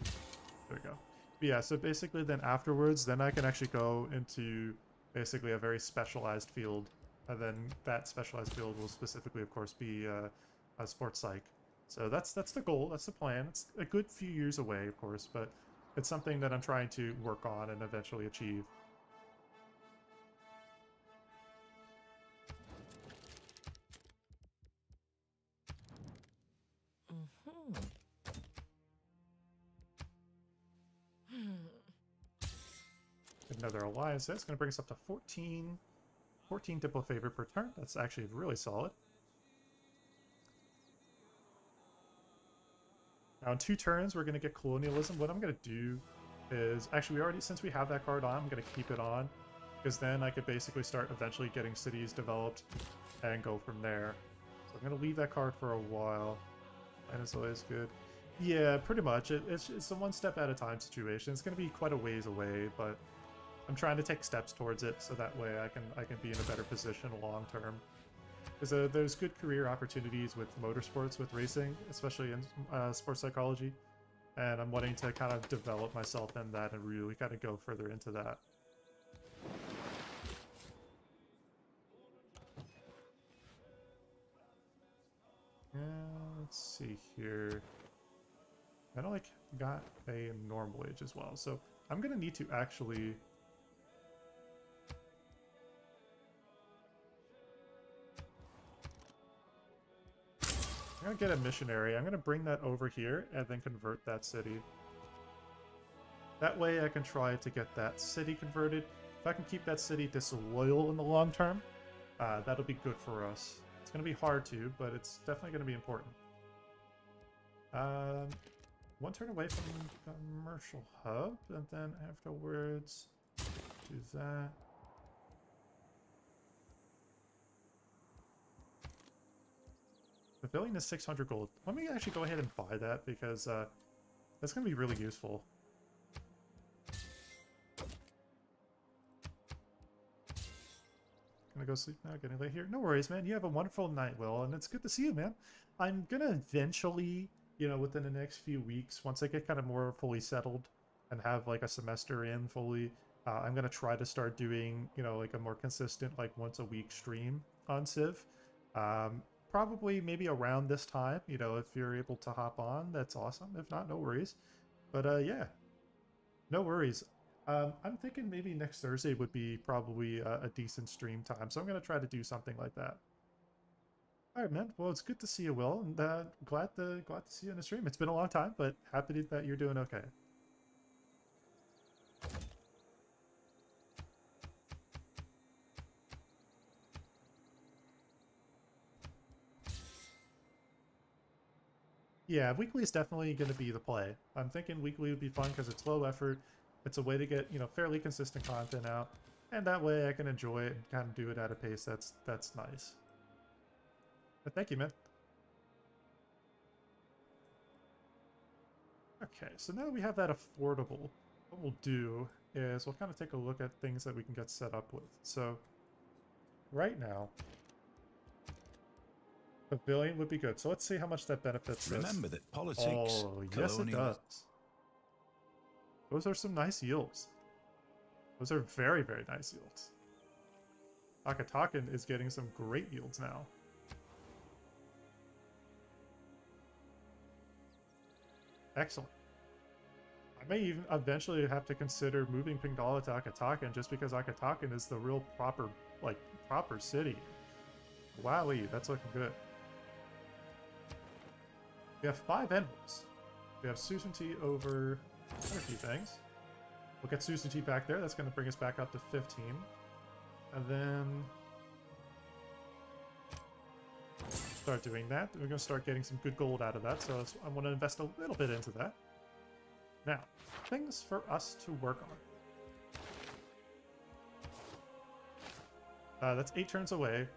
There we go. But yeah, so basically then afterwards, then I can actually go into basically a very specialized field. And then that specialized field will specifically, of course, be uh, a sports psych. So that's that's the goal, that's the plan. It's a good few years away, of course, but it's something that I'm trying to work on and eventually achieve. Mm-hmm. Another alliance. That's going to bring us up to 14, 14 Diplo favor per turn. That's actually really solid. Now in two turns, we're going to get colonialism. What I'm going to do is, actually we already, since we have that card on, I'm going to keep it on. Because then I could basically start eventually getting cities developed and go from there. So I'm going to leave that card for a while. And it's always good. Yeah, pretty much. It, it's, it's a one step at a time situation. It's going to be quite a ways away, but I'm trying to take steps towards it so that way I can I can be in a better position long term. Because uh, there's good career opportunities with motorsports, with racing, especially in uh, sports psychology. And I'm wanting to kind of develop myself in that and really kind of go further into that. Yeah, let's see here. I don't like got a normal age as well, so I'm gonna need to actually I'm gonna get a missionary. I'm gonna bring that over here and then convert that city. That way I can try to get that city converted. If I can keep that city disloyal in the long term, uh, that'll be good for us. It's gonna be hard to, but it's definitely gonna be important. Um, one turn away from commercial hub, and then afterwards do that. Pavilion is 600 gold. Let me actually go ahead and buy that because uh, that's going to be really useful. Gonna go sleep now, getting late here. No worries, man. You have a wonderful night, Will, and it's good to see you, man. I'm gonna eventually, you know, within the next few weeks, once I get kind of more fully settled and have like a semester in fully, uh, I'm gonna try to start doing, you know, like a more consistent, like once a week stream on Civ. Um, probably maybe around this time. You know, if you're able to hop on, that's awesome. If not, no worries. But uh, yeah, no worries. Um, I'm thinking maybe next Thursday would be probably a, a decent stream time, so I'm going to try to do something like that. All right, man. Well, it's good to see you, Will, and uh, glad to glad to see you in the stream. It's been a long time, but happy that you're doing okay. Yeah, weekly is definitely going to be the play. I'm thinking weekly would be fun because it's low effort. It's a way to get, you know, fairly consistent content out. And that way I can enjoy it and kind of do it at a pace that's that's nice. But thank you, man. Okay, so now that we have that affordable, what we'll do is we'll kind of take a look at things that we can get set up with. So right now, Pavilion would be good. So let's see how much that benefits Remember us. that politics. Oh, yes it does. Those are some nice yields. Those are very, very nice yields. Akhetaten is getting some great yields now. Excellent. I may even eventually have to consider moving Pingala to Akhetaten just because Akhetaten is the real proper, like, proper city. Wowie, that's looking good. We have five envoys. We have suzerainty over a few things. We'll get suzerainty back there. That's going to bring us back up to 15. And then... Start doing that. We're going to start getting some good gold out of that, so I want to invest a little bit into that. Now, things for us to work on. Uh, that's eight turns away.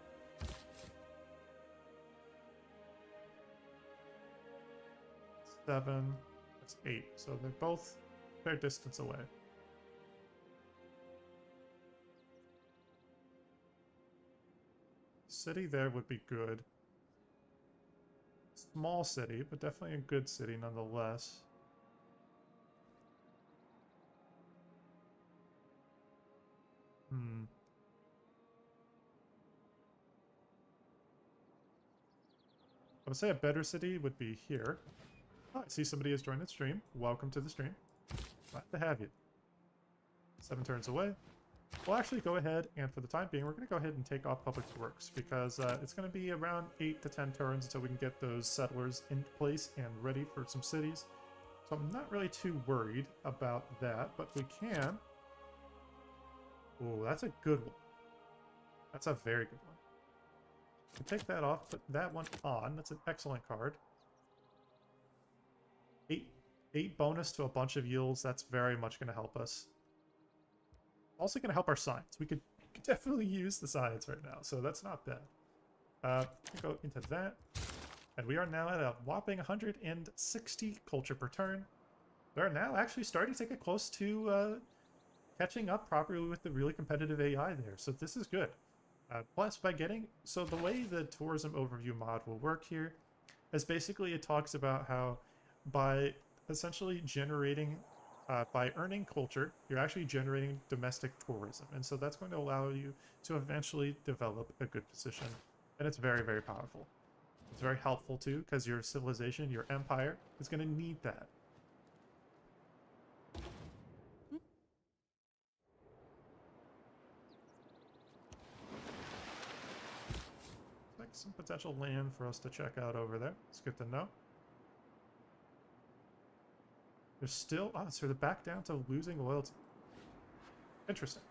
Seven, that's eight. So they're both fair distance away. City there would be good. Small city, but definitely a good city nonetheless. Hmm. I would say a better city would be here. I see somebody has joined the stream. Welcome to the stream. Glad to have you. Seven turns away. We'll actually go ahead, and for the time being, we're going to go ahead and take off Public Works, because uh, it's going to be around 8 to 10 turns until we can get those settlers in place and ready for some cities. So I'm not really too worried about that, but we can... Oh, that's a good one. That's a very good one. We'll take that off, put that one on. That's an excellent card. Eight, eight bonus to a bunch of yields, that's very much going to help us. Also going to help our science. We could, could, definitely use the science right now, so that's not bad. Uh, go into that. And we are now at a whopping 160 culture per turn. We are now actually starting to get close to uh, catching up properly with the really competitive AI there, so this is good. Uh, plus, by getting... So the way the tourism overview mod will work here is basically it talks about how by essentially generating, uh, by earning culture, you're actually generating domestic tourism. And so that's going to allow you to eventually develop a good position. And it's very, very powerful. It's very helpful too, because your civilization, your empire, is going to need that. like some potential land for us to check out over there. It's good to know. They're still... Oh, so they're back down to losing loyalty. Interesting.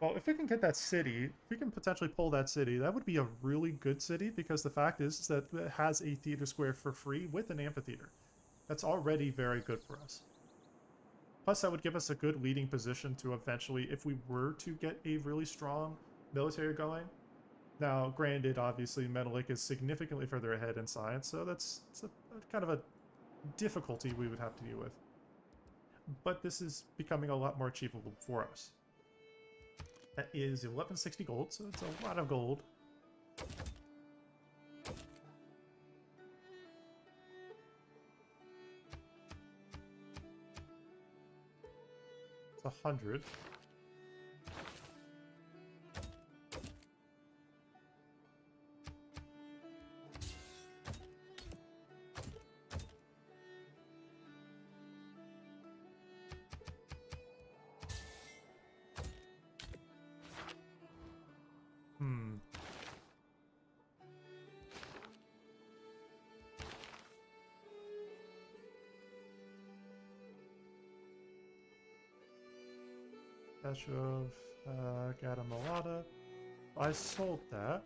Well, if we can get that city, we can potentially pull that city, that would be a really good city because the fact is, is that it has a theater square for free with an amphitheater. That's already very good for us. Plus, that would give us a good leading position to eventually, if we were to get a really strong military going. Now, granted, obviously, Menelik is significantly further ahead in science, so that's, that's a kind of a difficulty we would have to deal with. But this is becoming a lot more achievable for us. That is 1160 gold, so it's a lot of gold. It's 100. of uh, I sold that.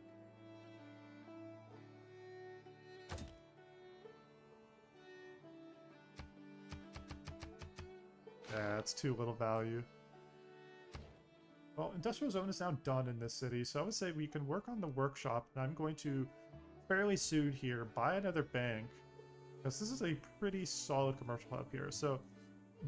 That's too little value. Well, Industrial Zone is now done in this city, so I would say we can work on the workshop, and I'm going to fairly soon here buy another bank, because this is a pretty solid commercial hub here. So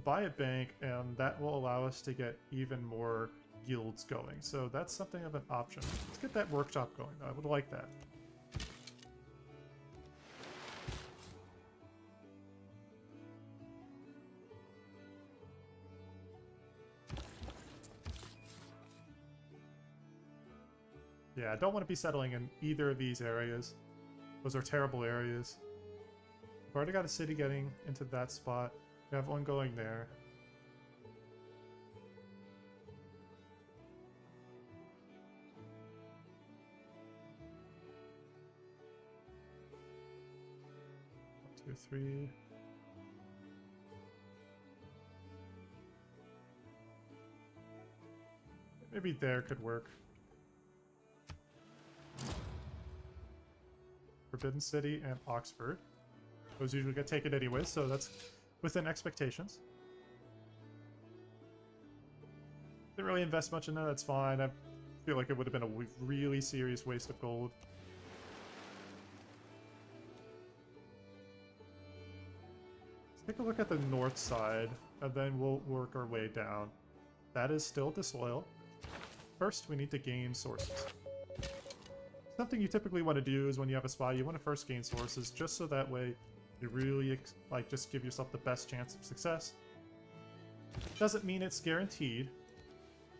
buy a bank, and that will allow us to get even more guilds going. So that's something of an option. Let's get that workshop going, though. I would like that. Yeah, I don't want to be settling in either of these areas. Those are terrible areas. We've already got a city getting into that spot. We have one going there. One, two, three. Maybe there could work. Forbidden City and Oxford. Those usually get taken anyway, so that's within expectations. Didn't really invest much in that, that's fine. I feel like it would have been a really serious waste of gold. Let's take a look at the north side, and then we'll work our way down. That is still disloyal. First, we need to gain sources. Something you typically want to do is when you have a spy, you want to first gain sources, just so that way you really, like, just give yourself the best chance of success. Doesn't mean it's guaranteed,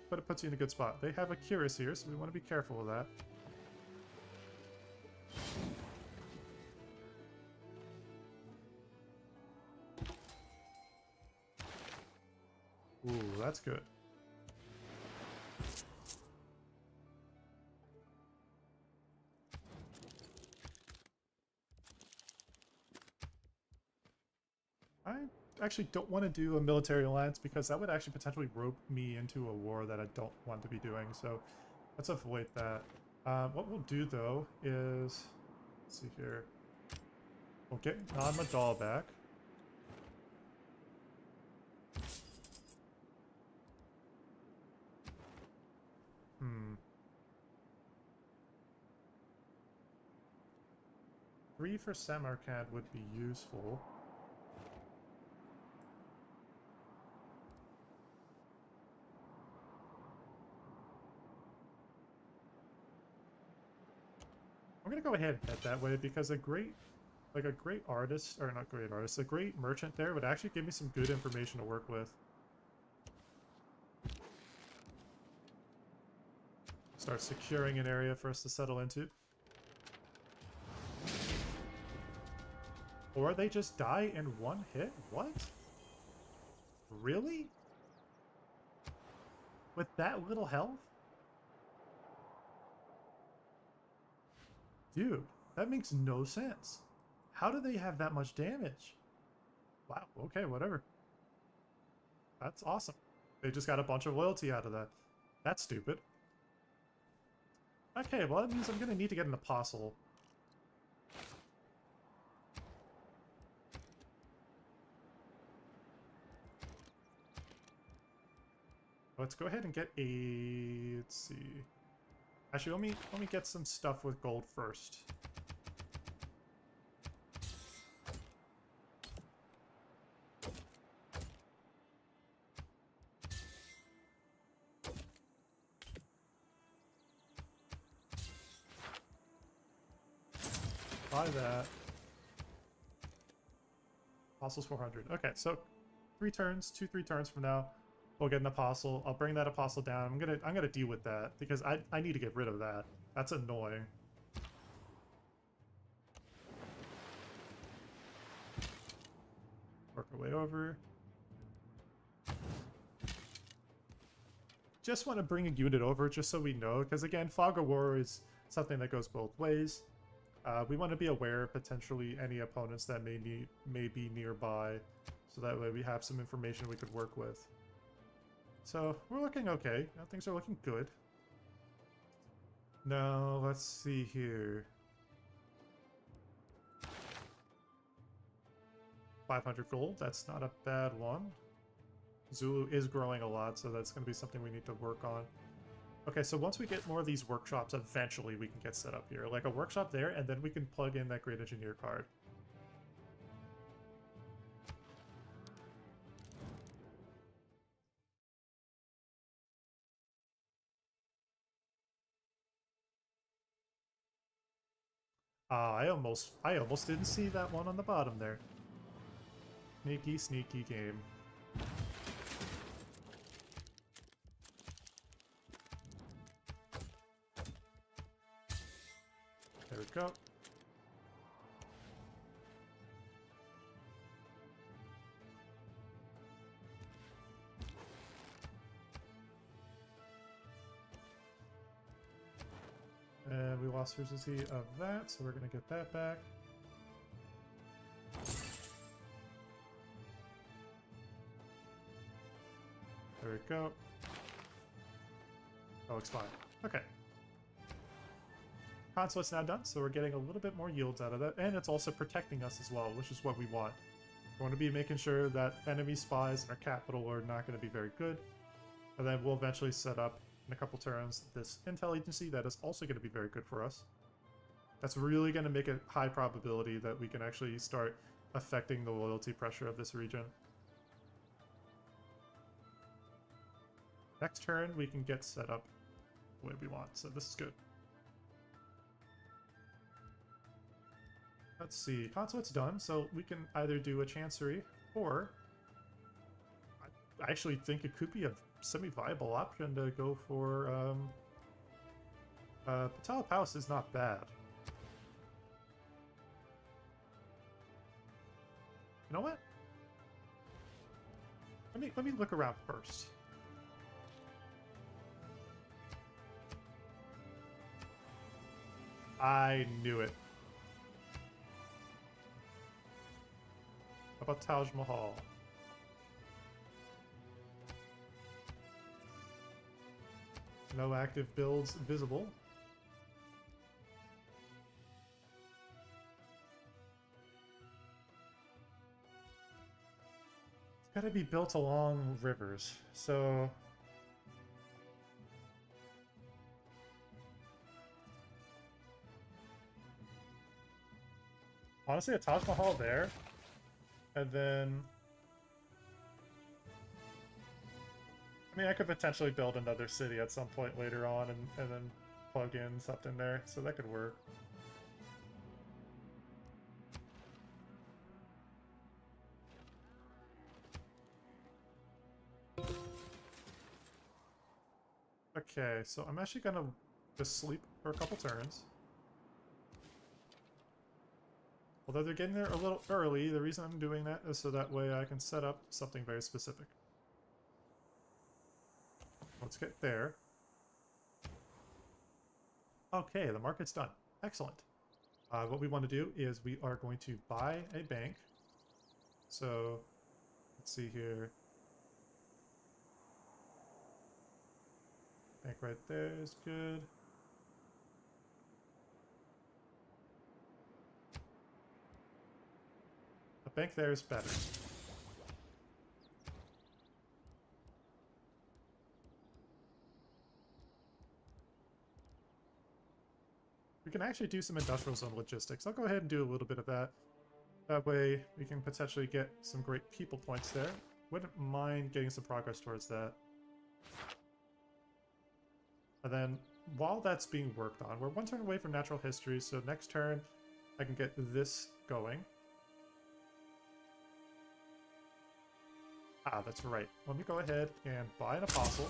but it puts you in a good spot. They have a Curious here, so we want to be careful of that. Ooh, that's good. Actually don't want to do a military alliance because that would actually potentially rope me into a war that I don't want to be doing. So let's avoid that. Uh, what we'll do though is, let's see here, we'll get Nan-Madol back. Hmm. Three for Samarkand would be useful. Gonna go ahead and head that way because a great, like a great artist, or not great artist, a great merchant there would actually give me some good information to work with. Start securing an area for us to settle into. Or they just die in one hit? What? Really? With that little health? Dude, that makes no sense. How do they have that much damage? Wow, okay, whatever. That's awesome. They just got a bunch of loyalty out of that. That's stupid. Okay, well that means I'm gonna need to get an apostle. Let's go ahead and get a... let's see... Actually, let me let me get some stuff with gold first. Buy that. Apostles 400. Okay, so three turns, two, three turns from now. We'll get an apostle. I'll bring that apostle down. I'm gonna I'm gonna deal with that because I I need to get rid of that. That's annoying. Work our way over. Just want to bring a unit over just so we know, because again, Fog of War is something that goes both ways. Uh, we want to be aware of potentially any opponents that may need may be nearby, so that way we have some information we could work with. So we're looking okay. Now things are looking good. Now let's see here. 500 gold, that's not a bad one. Zulu is growing a lot, so that's going to be something we need to work on. Okay, so once we get more of these workshops, eventually we can get set up here. Like a workshop there, and then we can plug in that Great Engineer card. Uh, I almost, I almost didn't see that one on the bottom there. Sneaky, sneaky game. There we go. We of that, so we're going to get that back. There we go. Oh, fine. Okay. Consulate's now done, so we're getting a little bit more yields out of that, and it's also protecting us as well, which is what we want. We want to be making sure that enemy spies in our capital are not going to be very good, and then we'll eventually set up in a couple turns this intel agency that is also going to be very good for us. That's really going to make a high probability that we can actually start affecting the loyalty pressure of this region. Next turn, we can get set up the way we want, so this is good. Let's see, consulate's done, so we can either do a Chancery, or I actually think it could be a semi-viable option to go for, um, uh, Potala Palace is not bad. You know what? Let me, let me look around first. I knew it. How about Taj Mahal? No active builds visible. It's gotta be built along rivers, so... Honestly, a Taj Mahal there, and then I mean, I could potentially build another city at some point later on and, and then plug in something there, so that could work. Okay, so I'm actually gonna just sleep for a couple turns. Although they're getting there a little early, the reason I'm doing that is so that way I can set up something very specific. Let's get there. Okay, the market's done. Excellent. Uh, what we want to do is we are going to buy a bank. So, let's see here. Bank right there is good. A bank there is better. We can actually do some industrial zone logistics. I'll go ahead and do a little bit of that. That way we can potentially get some great people points there. Wouldn't mind getting some progress towards that. And then while that's being worked on, we're one turn away from natural history, so next turn I can get this going. Ah, that's right. Let me go ahead and buy an apostle.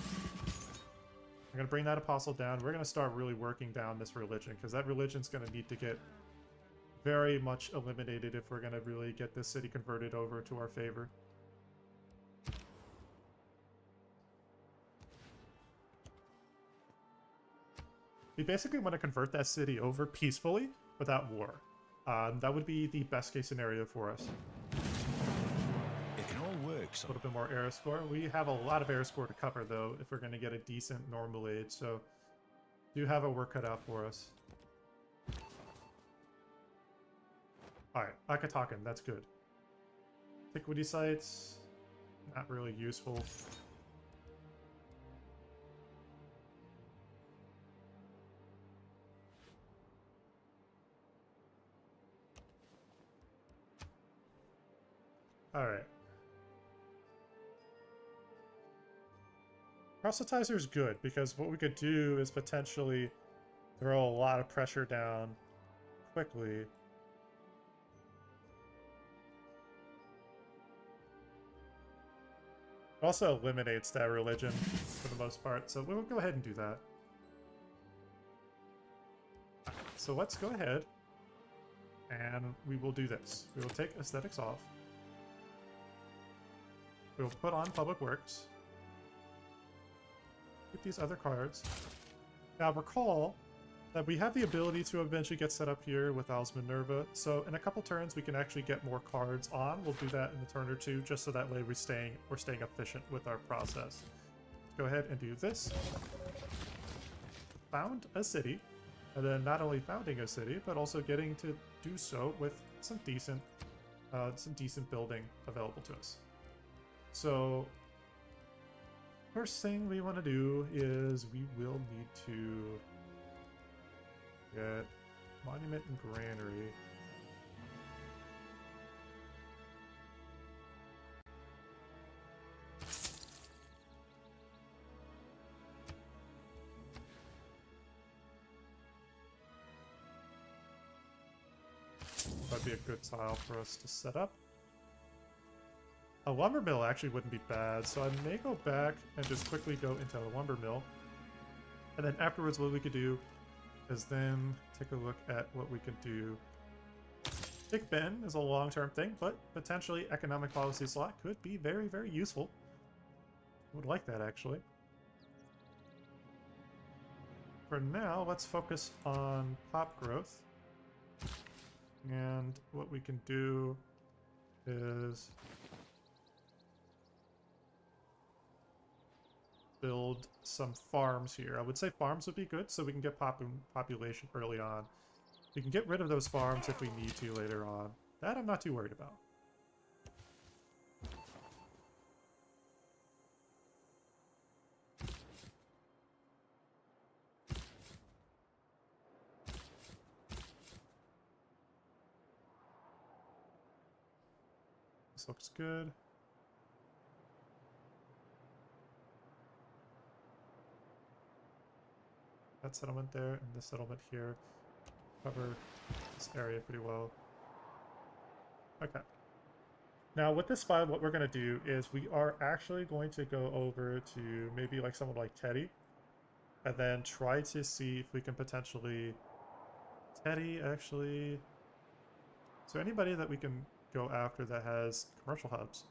I'm going to bring that apostle down. We're going to start really working down this religion, because that religion's going to need to get very much eliminated if we're going to really get this city converted over to our favor. We basically want to convert that city over peacefully without war. Um, that would be the best case scenario for us. A little bit more era score. We have a lot of era score to cover, though, if we're going to get a decent normal age, so do have a work cut out for us. Alright, Akhetaten, that's good. Antiquity sites, not really useful. Alright. Proselytizer is good because what we could do is potentially throw a lot of pressure down quickly. It also eliminates that religion for the most part, so we'll go ahead and do that. So let's go ahead and we will do this. We will take aesthetics off. We'll put on Public Works. With these other cards. Now recall that we have the ability to eventually get set up here with Owl's Minerva, so in a couple turns we can actually get more cards on. We'll do that in a turn or two, just so that way we're staying, we're staying efficient with our process. Go ahead and do this. Found a city, and then not only founding a city, but also getting to do so with some decent, uh, some decent building available to us. So first thing we want to do is we will need to get Monument and Granary. That'd be a good tile for us to set up. A lumber mill actually wouldn't be bad, so I may go back and just quickly go into a lumber mill. And then afterwards what we could do is then take a look at what we could do. Big Ben is a long-term thing, but potentially economic policy slot could be very, very useful. Would like that, actually. For now, let's focus on pop growth. And what we can do is build some farms here. I would say farms would be good so we can get pop population early on. We can get rid of those farms if we need to later on. That I'm not too worried about. This looks good. That settlement there and this settlement here cover this area pretty well. Okay. Now with this file, what we're going to do is we are actually going to go over to maybe like someone like Teddy and then try to see if we can potentially... Teddy, actually... So anybody that we can go after that has commercial hubs?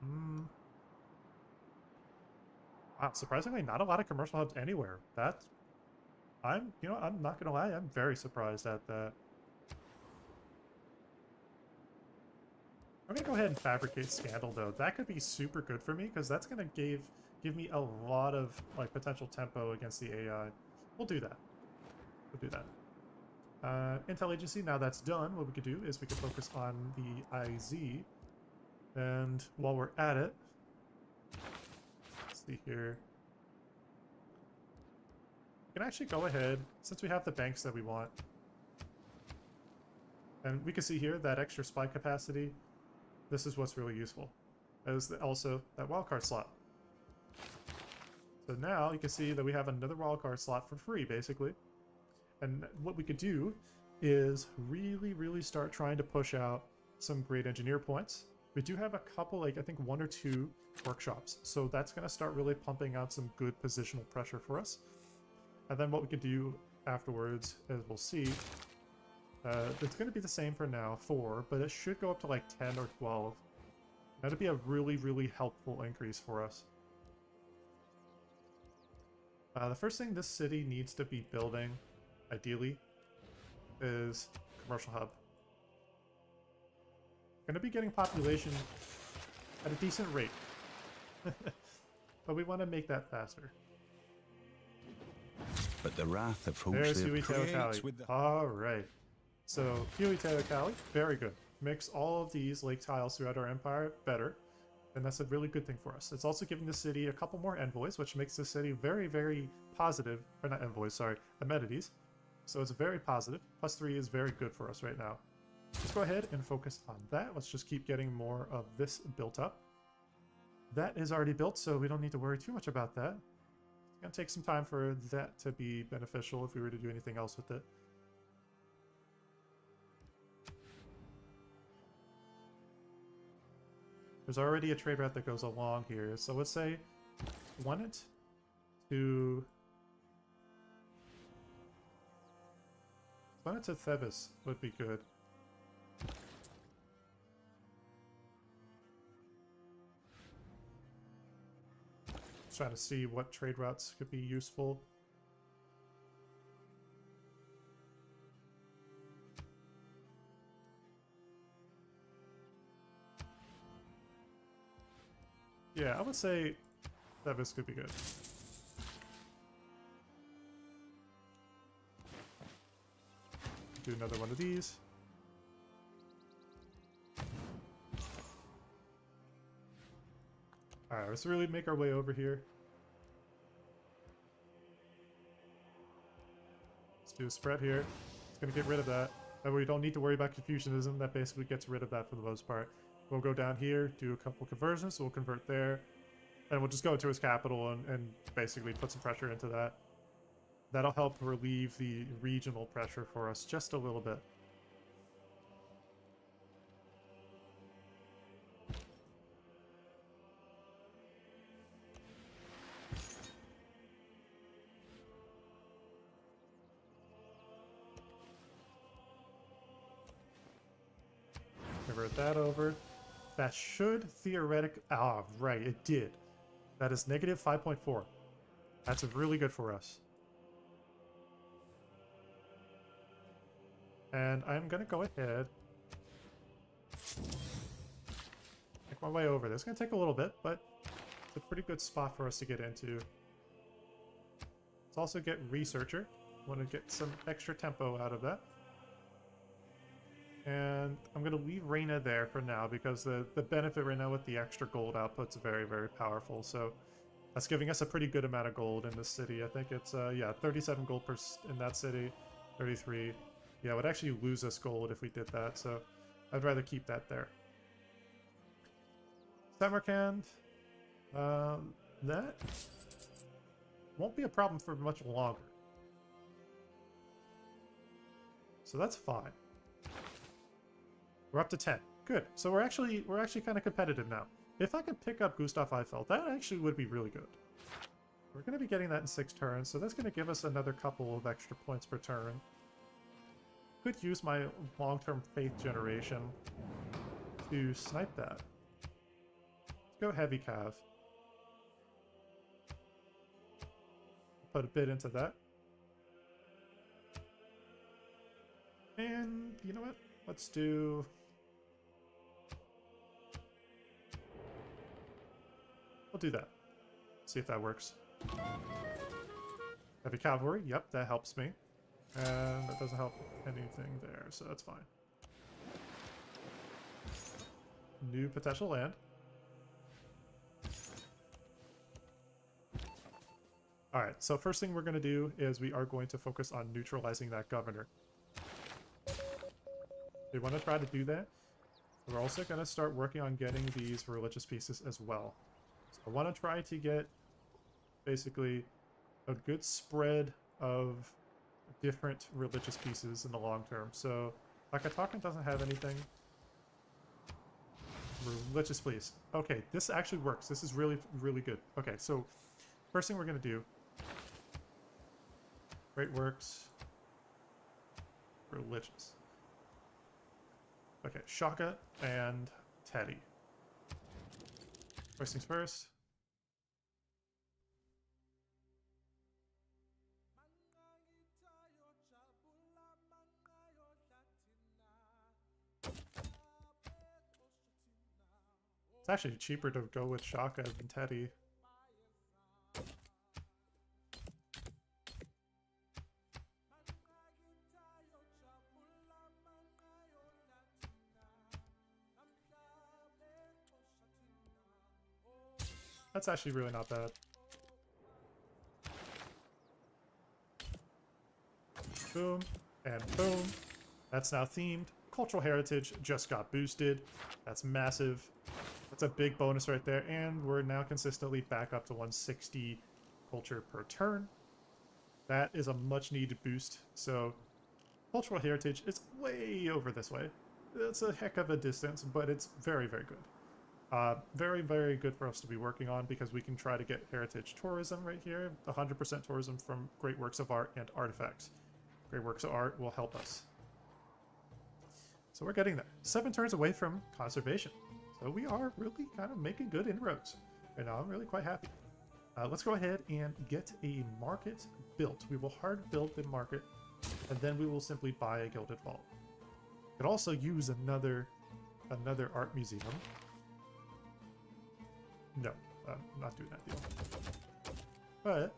Hmm. Wow, surprisingly, not a lot of commercial hubs anywhere. That's, I'm, you know, I'm not gonna lie, I'm very surprised at that. I'm gonna go ahead and fabricate Scandal though. That could be super good for me because that's gonna give give me a lot of like potential tempo against the AI. We'll do that. We'll do that. Uh, Intel Agency, now that's done, what we could do is we could focus on the IZ. And while we're at it, see here. We can actually go ahead, since we have the banks that we want. And we can see here that extra spy capacity. This is what's really useful. As also that wildcard slot. So now you can see that we have another wildcard slot for free, basically. And what we could do is really, really start trying to push out some great engineer points. We do have a couple, like I think one or two workshops. So that's going to start really pumping out some good positional pressure for us. And then what we could do afterwards, as we'll see, uh, it's going to be the same for now, 4, but it should go up to like 10 or 12. That'd be a really, really helpful increase for us. Uh, the first thing this city needs to be building, ideally, is commercial hub. Going to be getting population at a decent rate. but we want to make that faster. But the wrath of There's Huey with the... All right. So Huey Teocalli, very good. Makes all of these lake tiles throughout our empire better. And that's a really good thing for us. It's also giving the city a couple more envoys, which makes the city very, very positive. Or not envoys, sorry, amenities. So it's very positive. Plus three is very good for us right now. Let's go ahead and focus on that. Let's just keep getting more of this built up. That is already built, so we don't need to worry too much about that. It's going to take some time for that to be beneficial if we were to do anything else with it. There's already a trade route that goes along here, so let's say want it to want it to Thebes would be good. Trying to see what trade routes could be useful. Yeah, I would say that this could be good. Do another one of these. Alright, let's really make our way over here. Let's do a spread here. It's to get rid of that. That way we don't need to worry about Confucianism. That basically gets rid of that for the most part. We'll go down here, do a couple conversions, so we'll convert there. And we'll just go to his capital and, and basically put some pressure into that. That'll help relieve the regional pressure for us just a little bit. That over. That should theoretic. Ah, right, it did. That is negative 5.4. That's really good for us. And I'm to go ahead... Make my way over. This is to take a little bit, but it's a pretty good spot for us to get into. Let's also get Researcher. Want to get some extra tempo out of that. And I'm going to leave Reyna there for now because the, the benefit right now with the extra gold output's very, very powerful. So that's giving us a pretty good amount of gold in this city. I think it's, uh, yeah, 37 gold per in that city, 33. Yeah, it would actually lose us gold if we did that, so I'd rather keep that there. Samarkand, um, that won't be a problem for much longer. So that's fine. We're up to 10. Good. So we're actually we're actually kind of competitive now. If I could pick up Gustav Eiffel, that actually would be really good. We're going to be getting that in six turns, so that's going to give us another couple of extra points per turn. Could use my long-term faith generation to snipe that. Let's go heavy cav. Put a bit into that. And you know what? Let's do I'll do that. See if that works. Heavy cavalry. Yep, that helps me. And that doesn't help anything there, so that's fine. New potential land. Alright, so first thing we're going to do is we are going to focus on neutralizing that governor. We want to try to do that. We're also going to start working on getting these religious pieces as well. So I want to try to get basically a good spread of different religious pieces in the long term. So Akhetaten doesn't have anything. Religious please. Okay, this actually works. This is really, really good. Okay, so first thing we're going to do. Great works. Religious. Okay, Shaka and Teddy. First things first. It's actually cheaper to go with Shaka than Teddy. That's actually really not bad. Boom, and boom. That's now themed. Cultural heritage just got boosted. That's massive. That's a big bonus right there. And we're now consistently back up to 160 culture per turn. That is a much needed boost. So cultural heritage is way over this way. That's a heck of a distance, but it's very, very good. Uh, very, very good for us to be working on because we can try to get heritage tourism right here. 100% tourism from great works of art and artifacts. Great works of art will help us. So we're getting there. Seven turns away from conservation. So we are really kind of making good inroads. And now I'm really quite happy. Uh, let's go ahead and get a market built. We will hard build the market, and then we will simply buy a Gilded Vault. Could also use another another art museum. No, I'm not doing that deal. But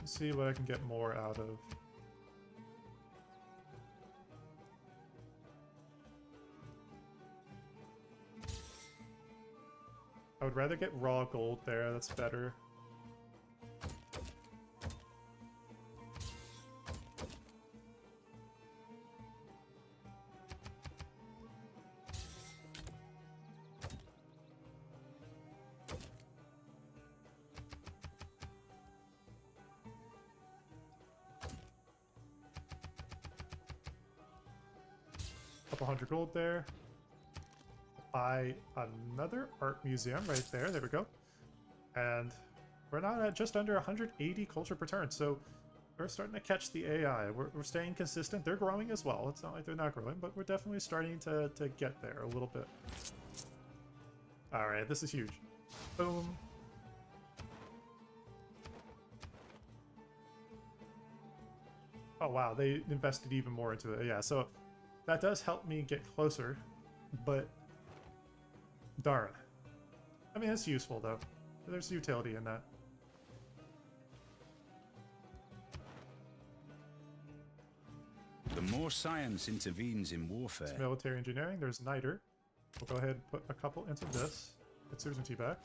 let's see what I can get more out of. I would rather get raw gold there, that's better. Gold there buy another art museum right there. There we go. And we're not at just under 180 culture per turn, so we're starting to catch the AI. We're, we're staying consistent. They're growing as well. It's not like they're not growing, but we're definitely starting to, to get there a little bit. Alright, this is huge. Boom. Oh wow, they invested even more into it. Yeah, so that does help me get closer, but Darn. I mean, it's useful, though. There's utility in that. The more science intervenes in warfare... It's military engineering. There's niter. We'll go ahead and put a couple into this. Get Sun Tzu back.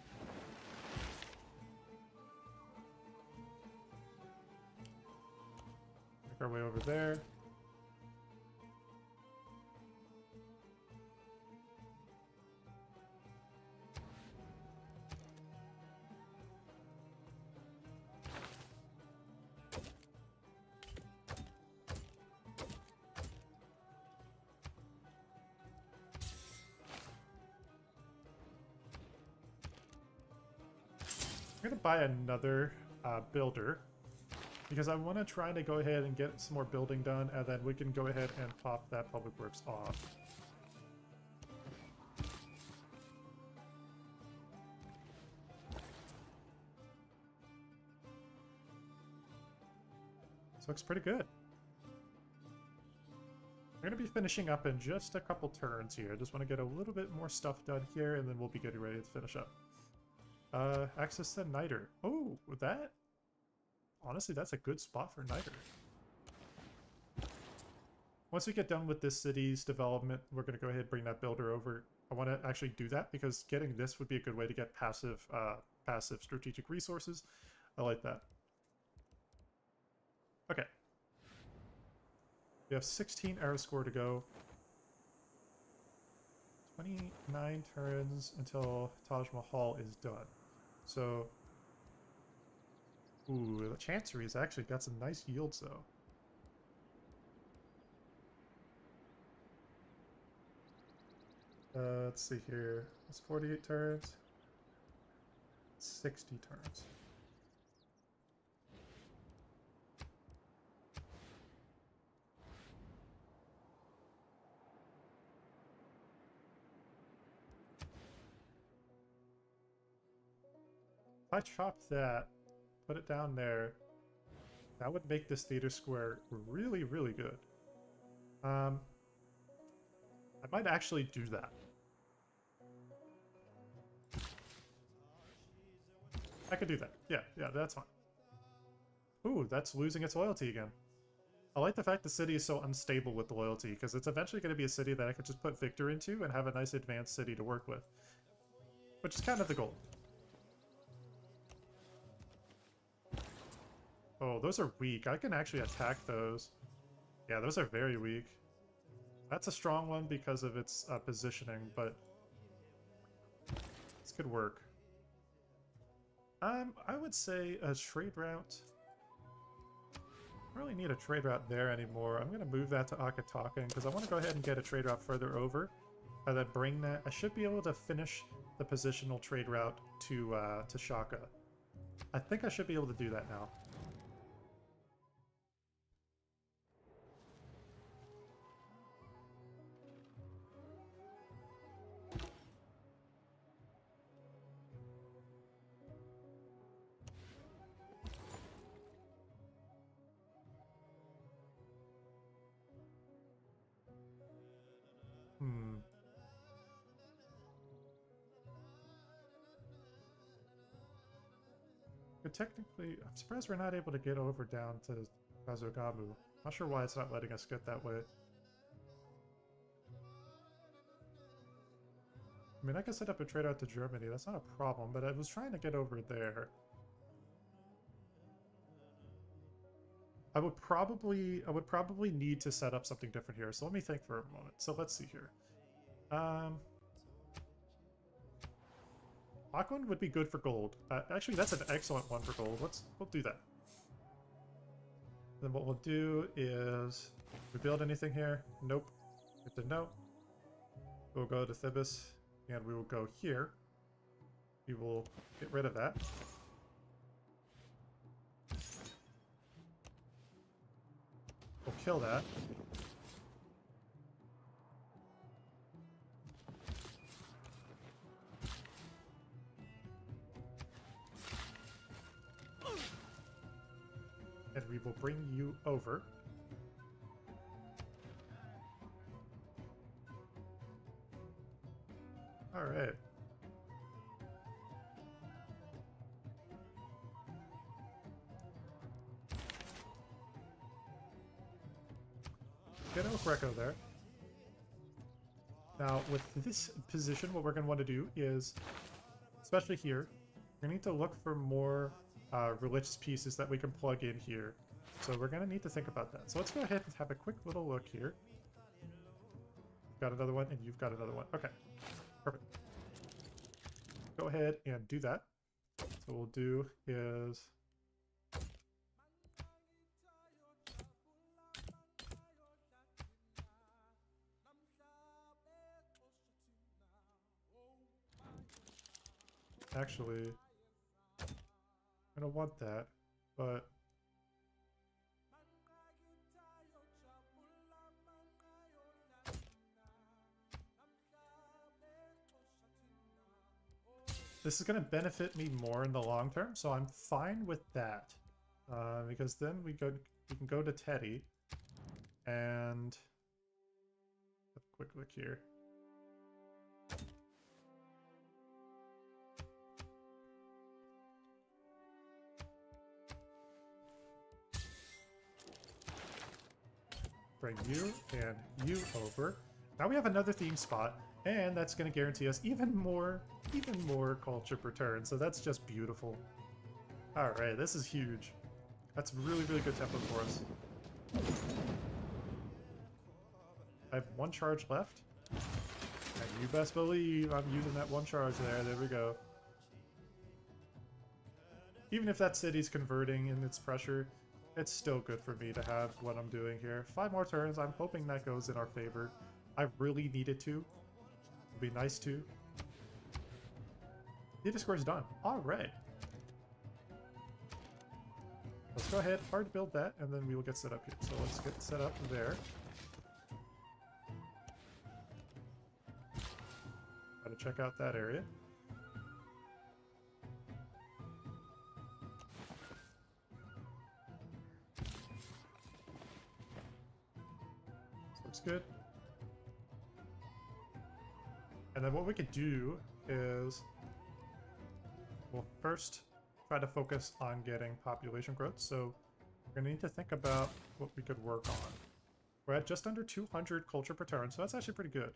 Make our way over there. Buy another uh, builder because I want to try to go ahead and get some more building done and then we can go ahead and pop that public works off. This looks pretty good. We're going to be finishing up in just a couple turns here. I just want to get a little bit more stuff done here and then we'll be getting ready to finish up. Uh, access to Niter. Oh, that? Honestly, that's a good spot for Niter. Once we get done with this city's development, we're going to go ahead and bring that builder over. I want to actually do that because getting this would be a good way to get passive, uh, passive strategic resources. I like that. Okay. We have 16 era score to go. 29 turns until Taj Mahal is done. So, ooh, the Chancery's actually got some nice yields though. Uh, let's see here. It's 48 turns. 60 turns. I chop that, put it down there, that would make this theater square really, really good. Um, I might actually do that. I could do that. Yeah, yeah, that's fine. Ooh, that's losing its loyalty again. I like the fact the city is so unstable with loyalty, because it's eventually going to be a city that I could just put Victor into and have a nice advanced city to work with. Which is kind of the goal. Oh, those are weak. I can actually attack those. Yeah, those are very weak. That's a strong one because of its uh, positioning, but this could work. Um, I would say a trade route. I really need a trade route there anymore. I'm going to move that to Akhetaten because I want to go ahead and get a trade route further over. And then bring that. I should be able to finish the positional trade route to uh, to Shaka. I think I should be able to do that now. Technically, I'm surprised we're not able to get over down to Ngazargamu. Not sure why it's not letting us get that way. I mean, I could set up a trade out to Germany, that's not a problem, but I was trying to get over there. I would probably I would probably need to set up something different here. So let me think for a moment. So let's see here. Um, Aquan would be good for gold. Uh, actually, that's an excellent one for gold. Let's we'll do that. Then what we'll do is we build anything here? Nope. Good to know. We'll go to Thebes and we will go here. We will get rid of that. We'll kill that. Will bring you over. Alright. Get El Greco there. Now, with this position, what we're going to want to do is, especially here, we need to look for more uh, religious pieces that we can plug in here. So we're going to need to think about that. So let's go ahead and have a quick little look here. Got another one, and you've got another one. Okay, perfect. Go ahead and do that. So we'll do is Actually, I don't want that, but this is going to benefit me more in the long term, so I'm fine with that. Uh, because then we go, we can go to Teddy, and a quick look here. bring you and you over. Now we have another theme spot, and that's going to guarantee us even more, even more culture per turn, so that's just beautiful. Alright, this is huge. That's really, really good tempo for us. I have one charge left. And you best believe I'm using that one charge there. There we go. Even if that city's converting in its pressure, it's still good for me to have what I'm doing here. Five more turns. I'm hoping that goes in our favor. I really needed to. It'd be nice to. Data score is done. All right. Let's go ahead, hard build that, and then we will get set up here. So let's get set up there. Gotta check out that area. Looks good. And then what we could do is we'll first try to focus on getting population growth. So we're going to need to think about what we could work on. We're at just under 200 culture per turn, so that's actually pretty good.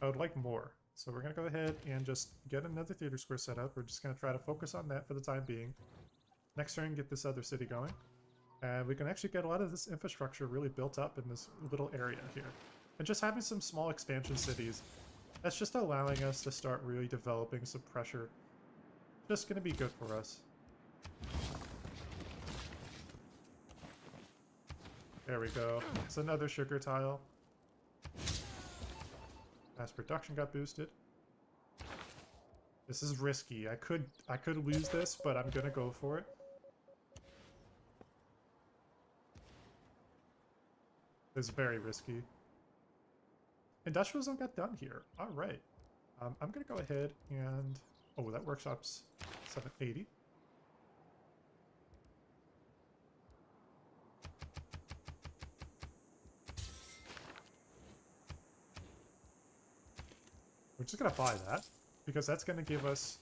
I would like more. So we're going to go ahead and just get another theater square set up. We're just going to try to focus on that for the time being. Next turn, get this other city going. And we can actually get a lot of this infrastructure really built up in this little area here. And just having some small expansion cities, that's just allowing us to start really developing some pressure. Just going to be good for us. There we go. It's another sugar tile. Mass production got boosted. This is risky. I could I could lose this, but I'm gonna go for it. It's very risky. Industrial zone got done here. All right. Um, I'm gonna go ahead and oh, that workshop's 780. We're just going to buy that because that's going to give us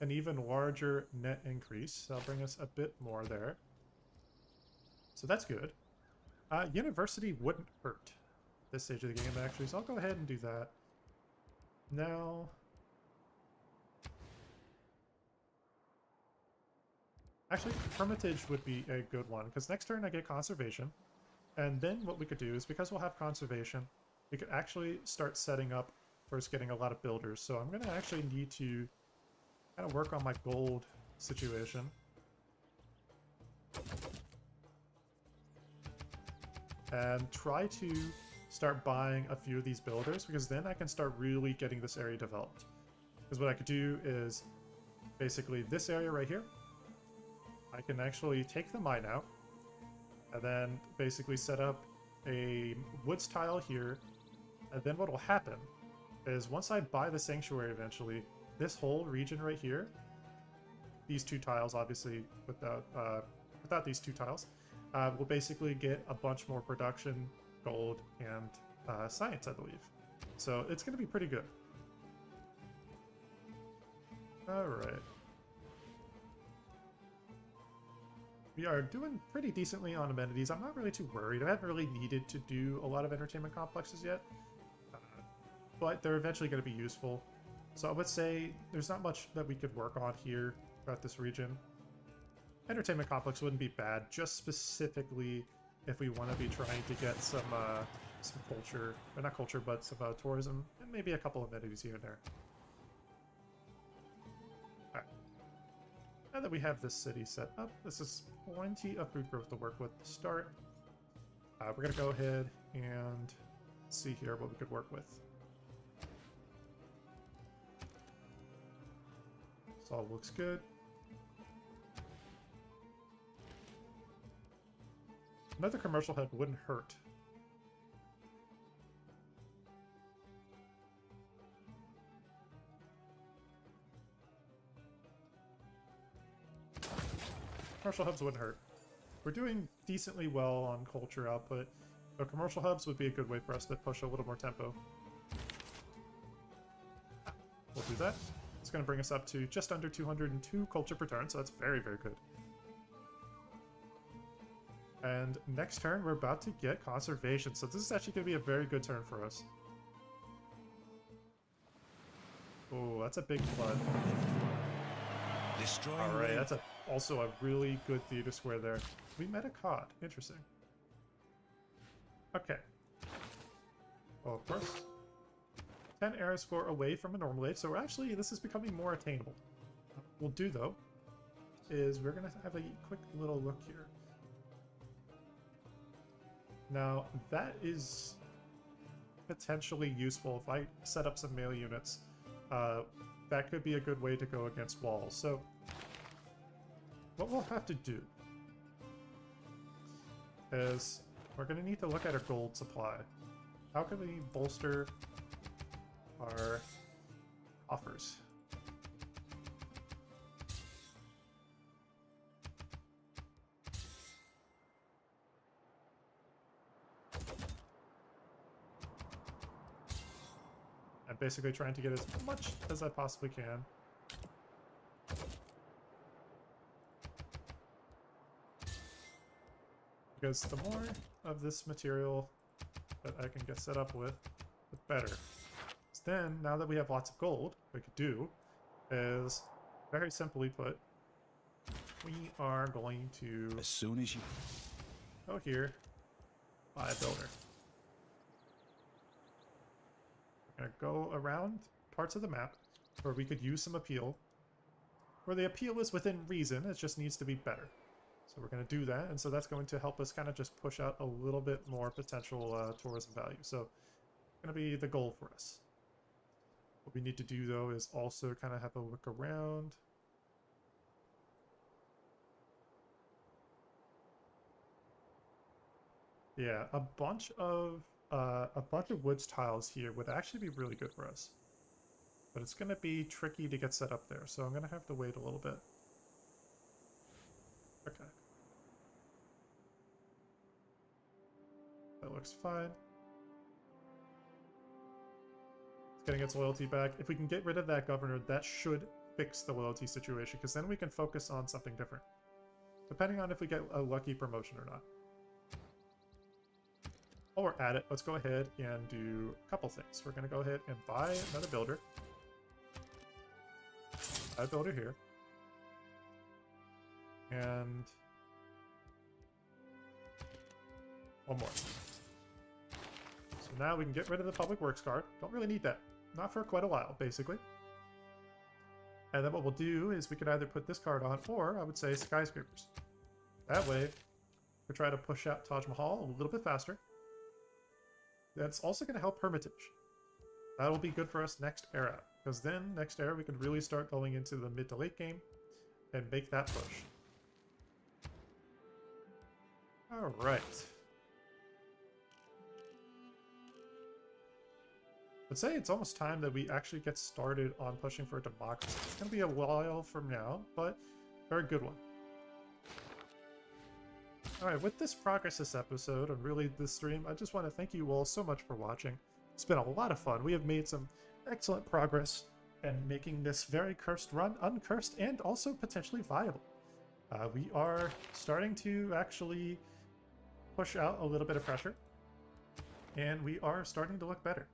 an even larger net increase. That'll bring us a bit more there. So that's good. Uh, university wouldn't hurt this stage of the game, actually, so I'll go ahead and do that. Now... Actually, Hermitage would be a good one, because next turn I get Conservation. And then what we could do is, because we'll have Conservation, we could actually start setting up first getting a lot of builders. So I'm going to actually need to kind of work on my gold situation. And try to start buying a few of these builders because then I can start really getting this area developed. Because what I could do is basically this area right here, I can actually take the mine out and then basically set up a woods tile here. And then what will happen is once I buy the sanctuary eventually, this whole region right here, these two tiles, obviously without uh, without these two tiles, uh, will basically get a bunch more production, gold, and uh, science, I believe. So it's going to be pretty good. All right. We are doing pretty decently on amenities. I'm not really too worried. I haven't really needed to do a lot of entertainment complexes yet but they're eventually going to be useful. So I would say there's not much that we could work on here throughout this region. Entertainment complex wouldn't be bad, just specifically if we want to be trying to get some uh, some culture, or not culture, but some uh, tourism, and maybe a couple of amenities here and there. Now that we have this city set up, this is plenty of food growth to work with to start. Uh, we're going to go ahead and see here what we could work with. This all looks good. Another commercial hub wouldn't hurt. Commercial hubs wouldn't hurt. We're doing decently well on culture output, but commercial hubs would be a good way for us to push a little more tempo. We'll do that. It's going to bring us up to just under 202 culture per turn, so that's very, very good. And next turn, we're about to get conservation, so this is actually going to be a very good turn for us. Oh, that's a big flood. Alright, that's a, also a really good theater square there. We met a cod. Interesting. Okay. Well, of course. 10 era score away from a normal age, so actually this is becoming more attainable. What we'll do, though, is we're going to have a quick little look here. Now, that is potentially useful if I set up some mail units. Uh, that could be a good way to go against walls. So, what we'll have to do is we're going to need to look at our gold supply. How can we bolster our offers? I'm basically trying to get as much as I possibly can. Because the more of this material that I can get set up with, the better. So then, now that we have lots of gold, what we could do is, very simply put, we are going to As soon as you... go here, buy a builder. We're gonna go around parts of the map where we could use some appeal. Where the appeal is within reason, it just needs to be better. So we're gonna do that, and so that's going to help us kind of just push out a little bit more potential uh, tourism value. So, gonna be the goal for us. What we need to do though is also kind of have a look around. Yeah, a bunch of uh, a bunch of woods tiles here would actually be really good for us. But it's going to be tricky to get set up there, so I'm going to have to wait a little bit. Okay. That looks fine. It's getting its loyalty back. If we can get rid of that governor, that should fix the loyalty situation, because then we can focus on something different. Depending on if we get a lucky promotion or not. While we're at it, let's go ahead and do a couple things. We're going to go ahead and buy another builder. Buy a builder here. And one more. So now we can get rid of the public works card. Don't really need that. Not for quite a while, basically. And then what we'll do is we could either put this card on, or I would say skyscrapers. That way, we try to push out Taj Mahal a little bit faster. That's also going to help Hermitage. That'll be good for us next era, because then next era we can really start going into the mid to late game and make that push. Alright. I'd say it's almost time that we actually get started on pushing for democracy. It's going to be a while from now, but very good one. Alright, with this progress this episode, and really this stream, I just want to thank you all so much for watching. It's been a lot of fun. We have made some excellent progress in making this very cursed run uncursed and also potentially viable. Uh, we are starting to actually push out a little bit of pressure, and we are starting to look better.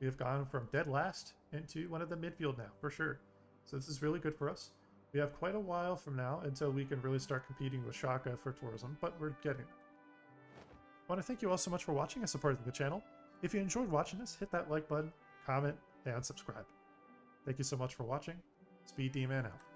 We have gone from dead last into one of the midfield now, for sure. So this is really good for us. We have quite a while from now until we can really start competing with Shaka for tourism, but we're getting. I want to thank you all so much for watching and supporting the channel. If you enjoyed watching this, hit that like button, comment, and subscribe. Thank you so much for watching. Speed Demon out.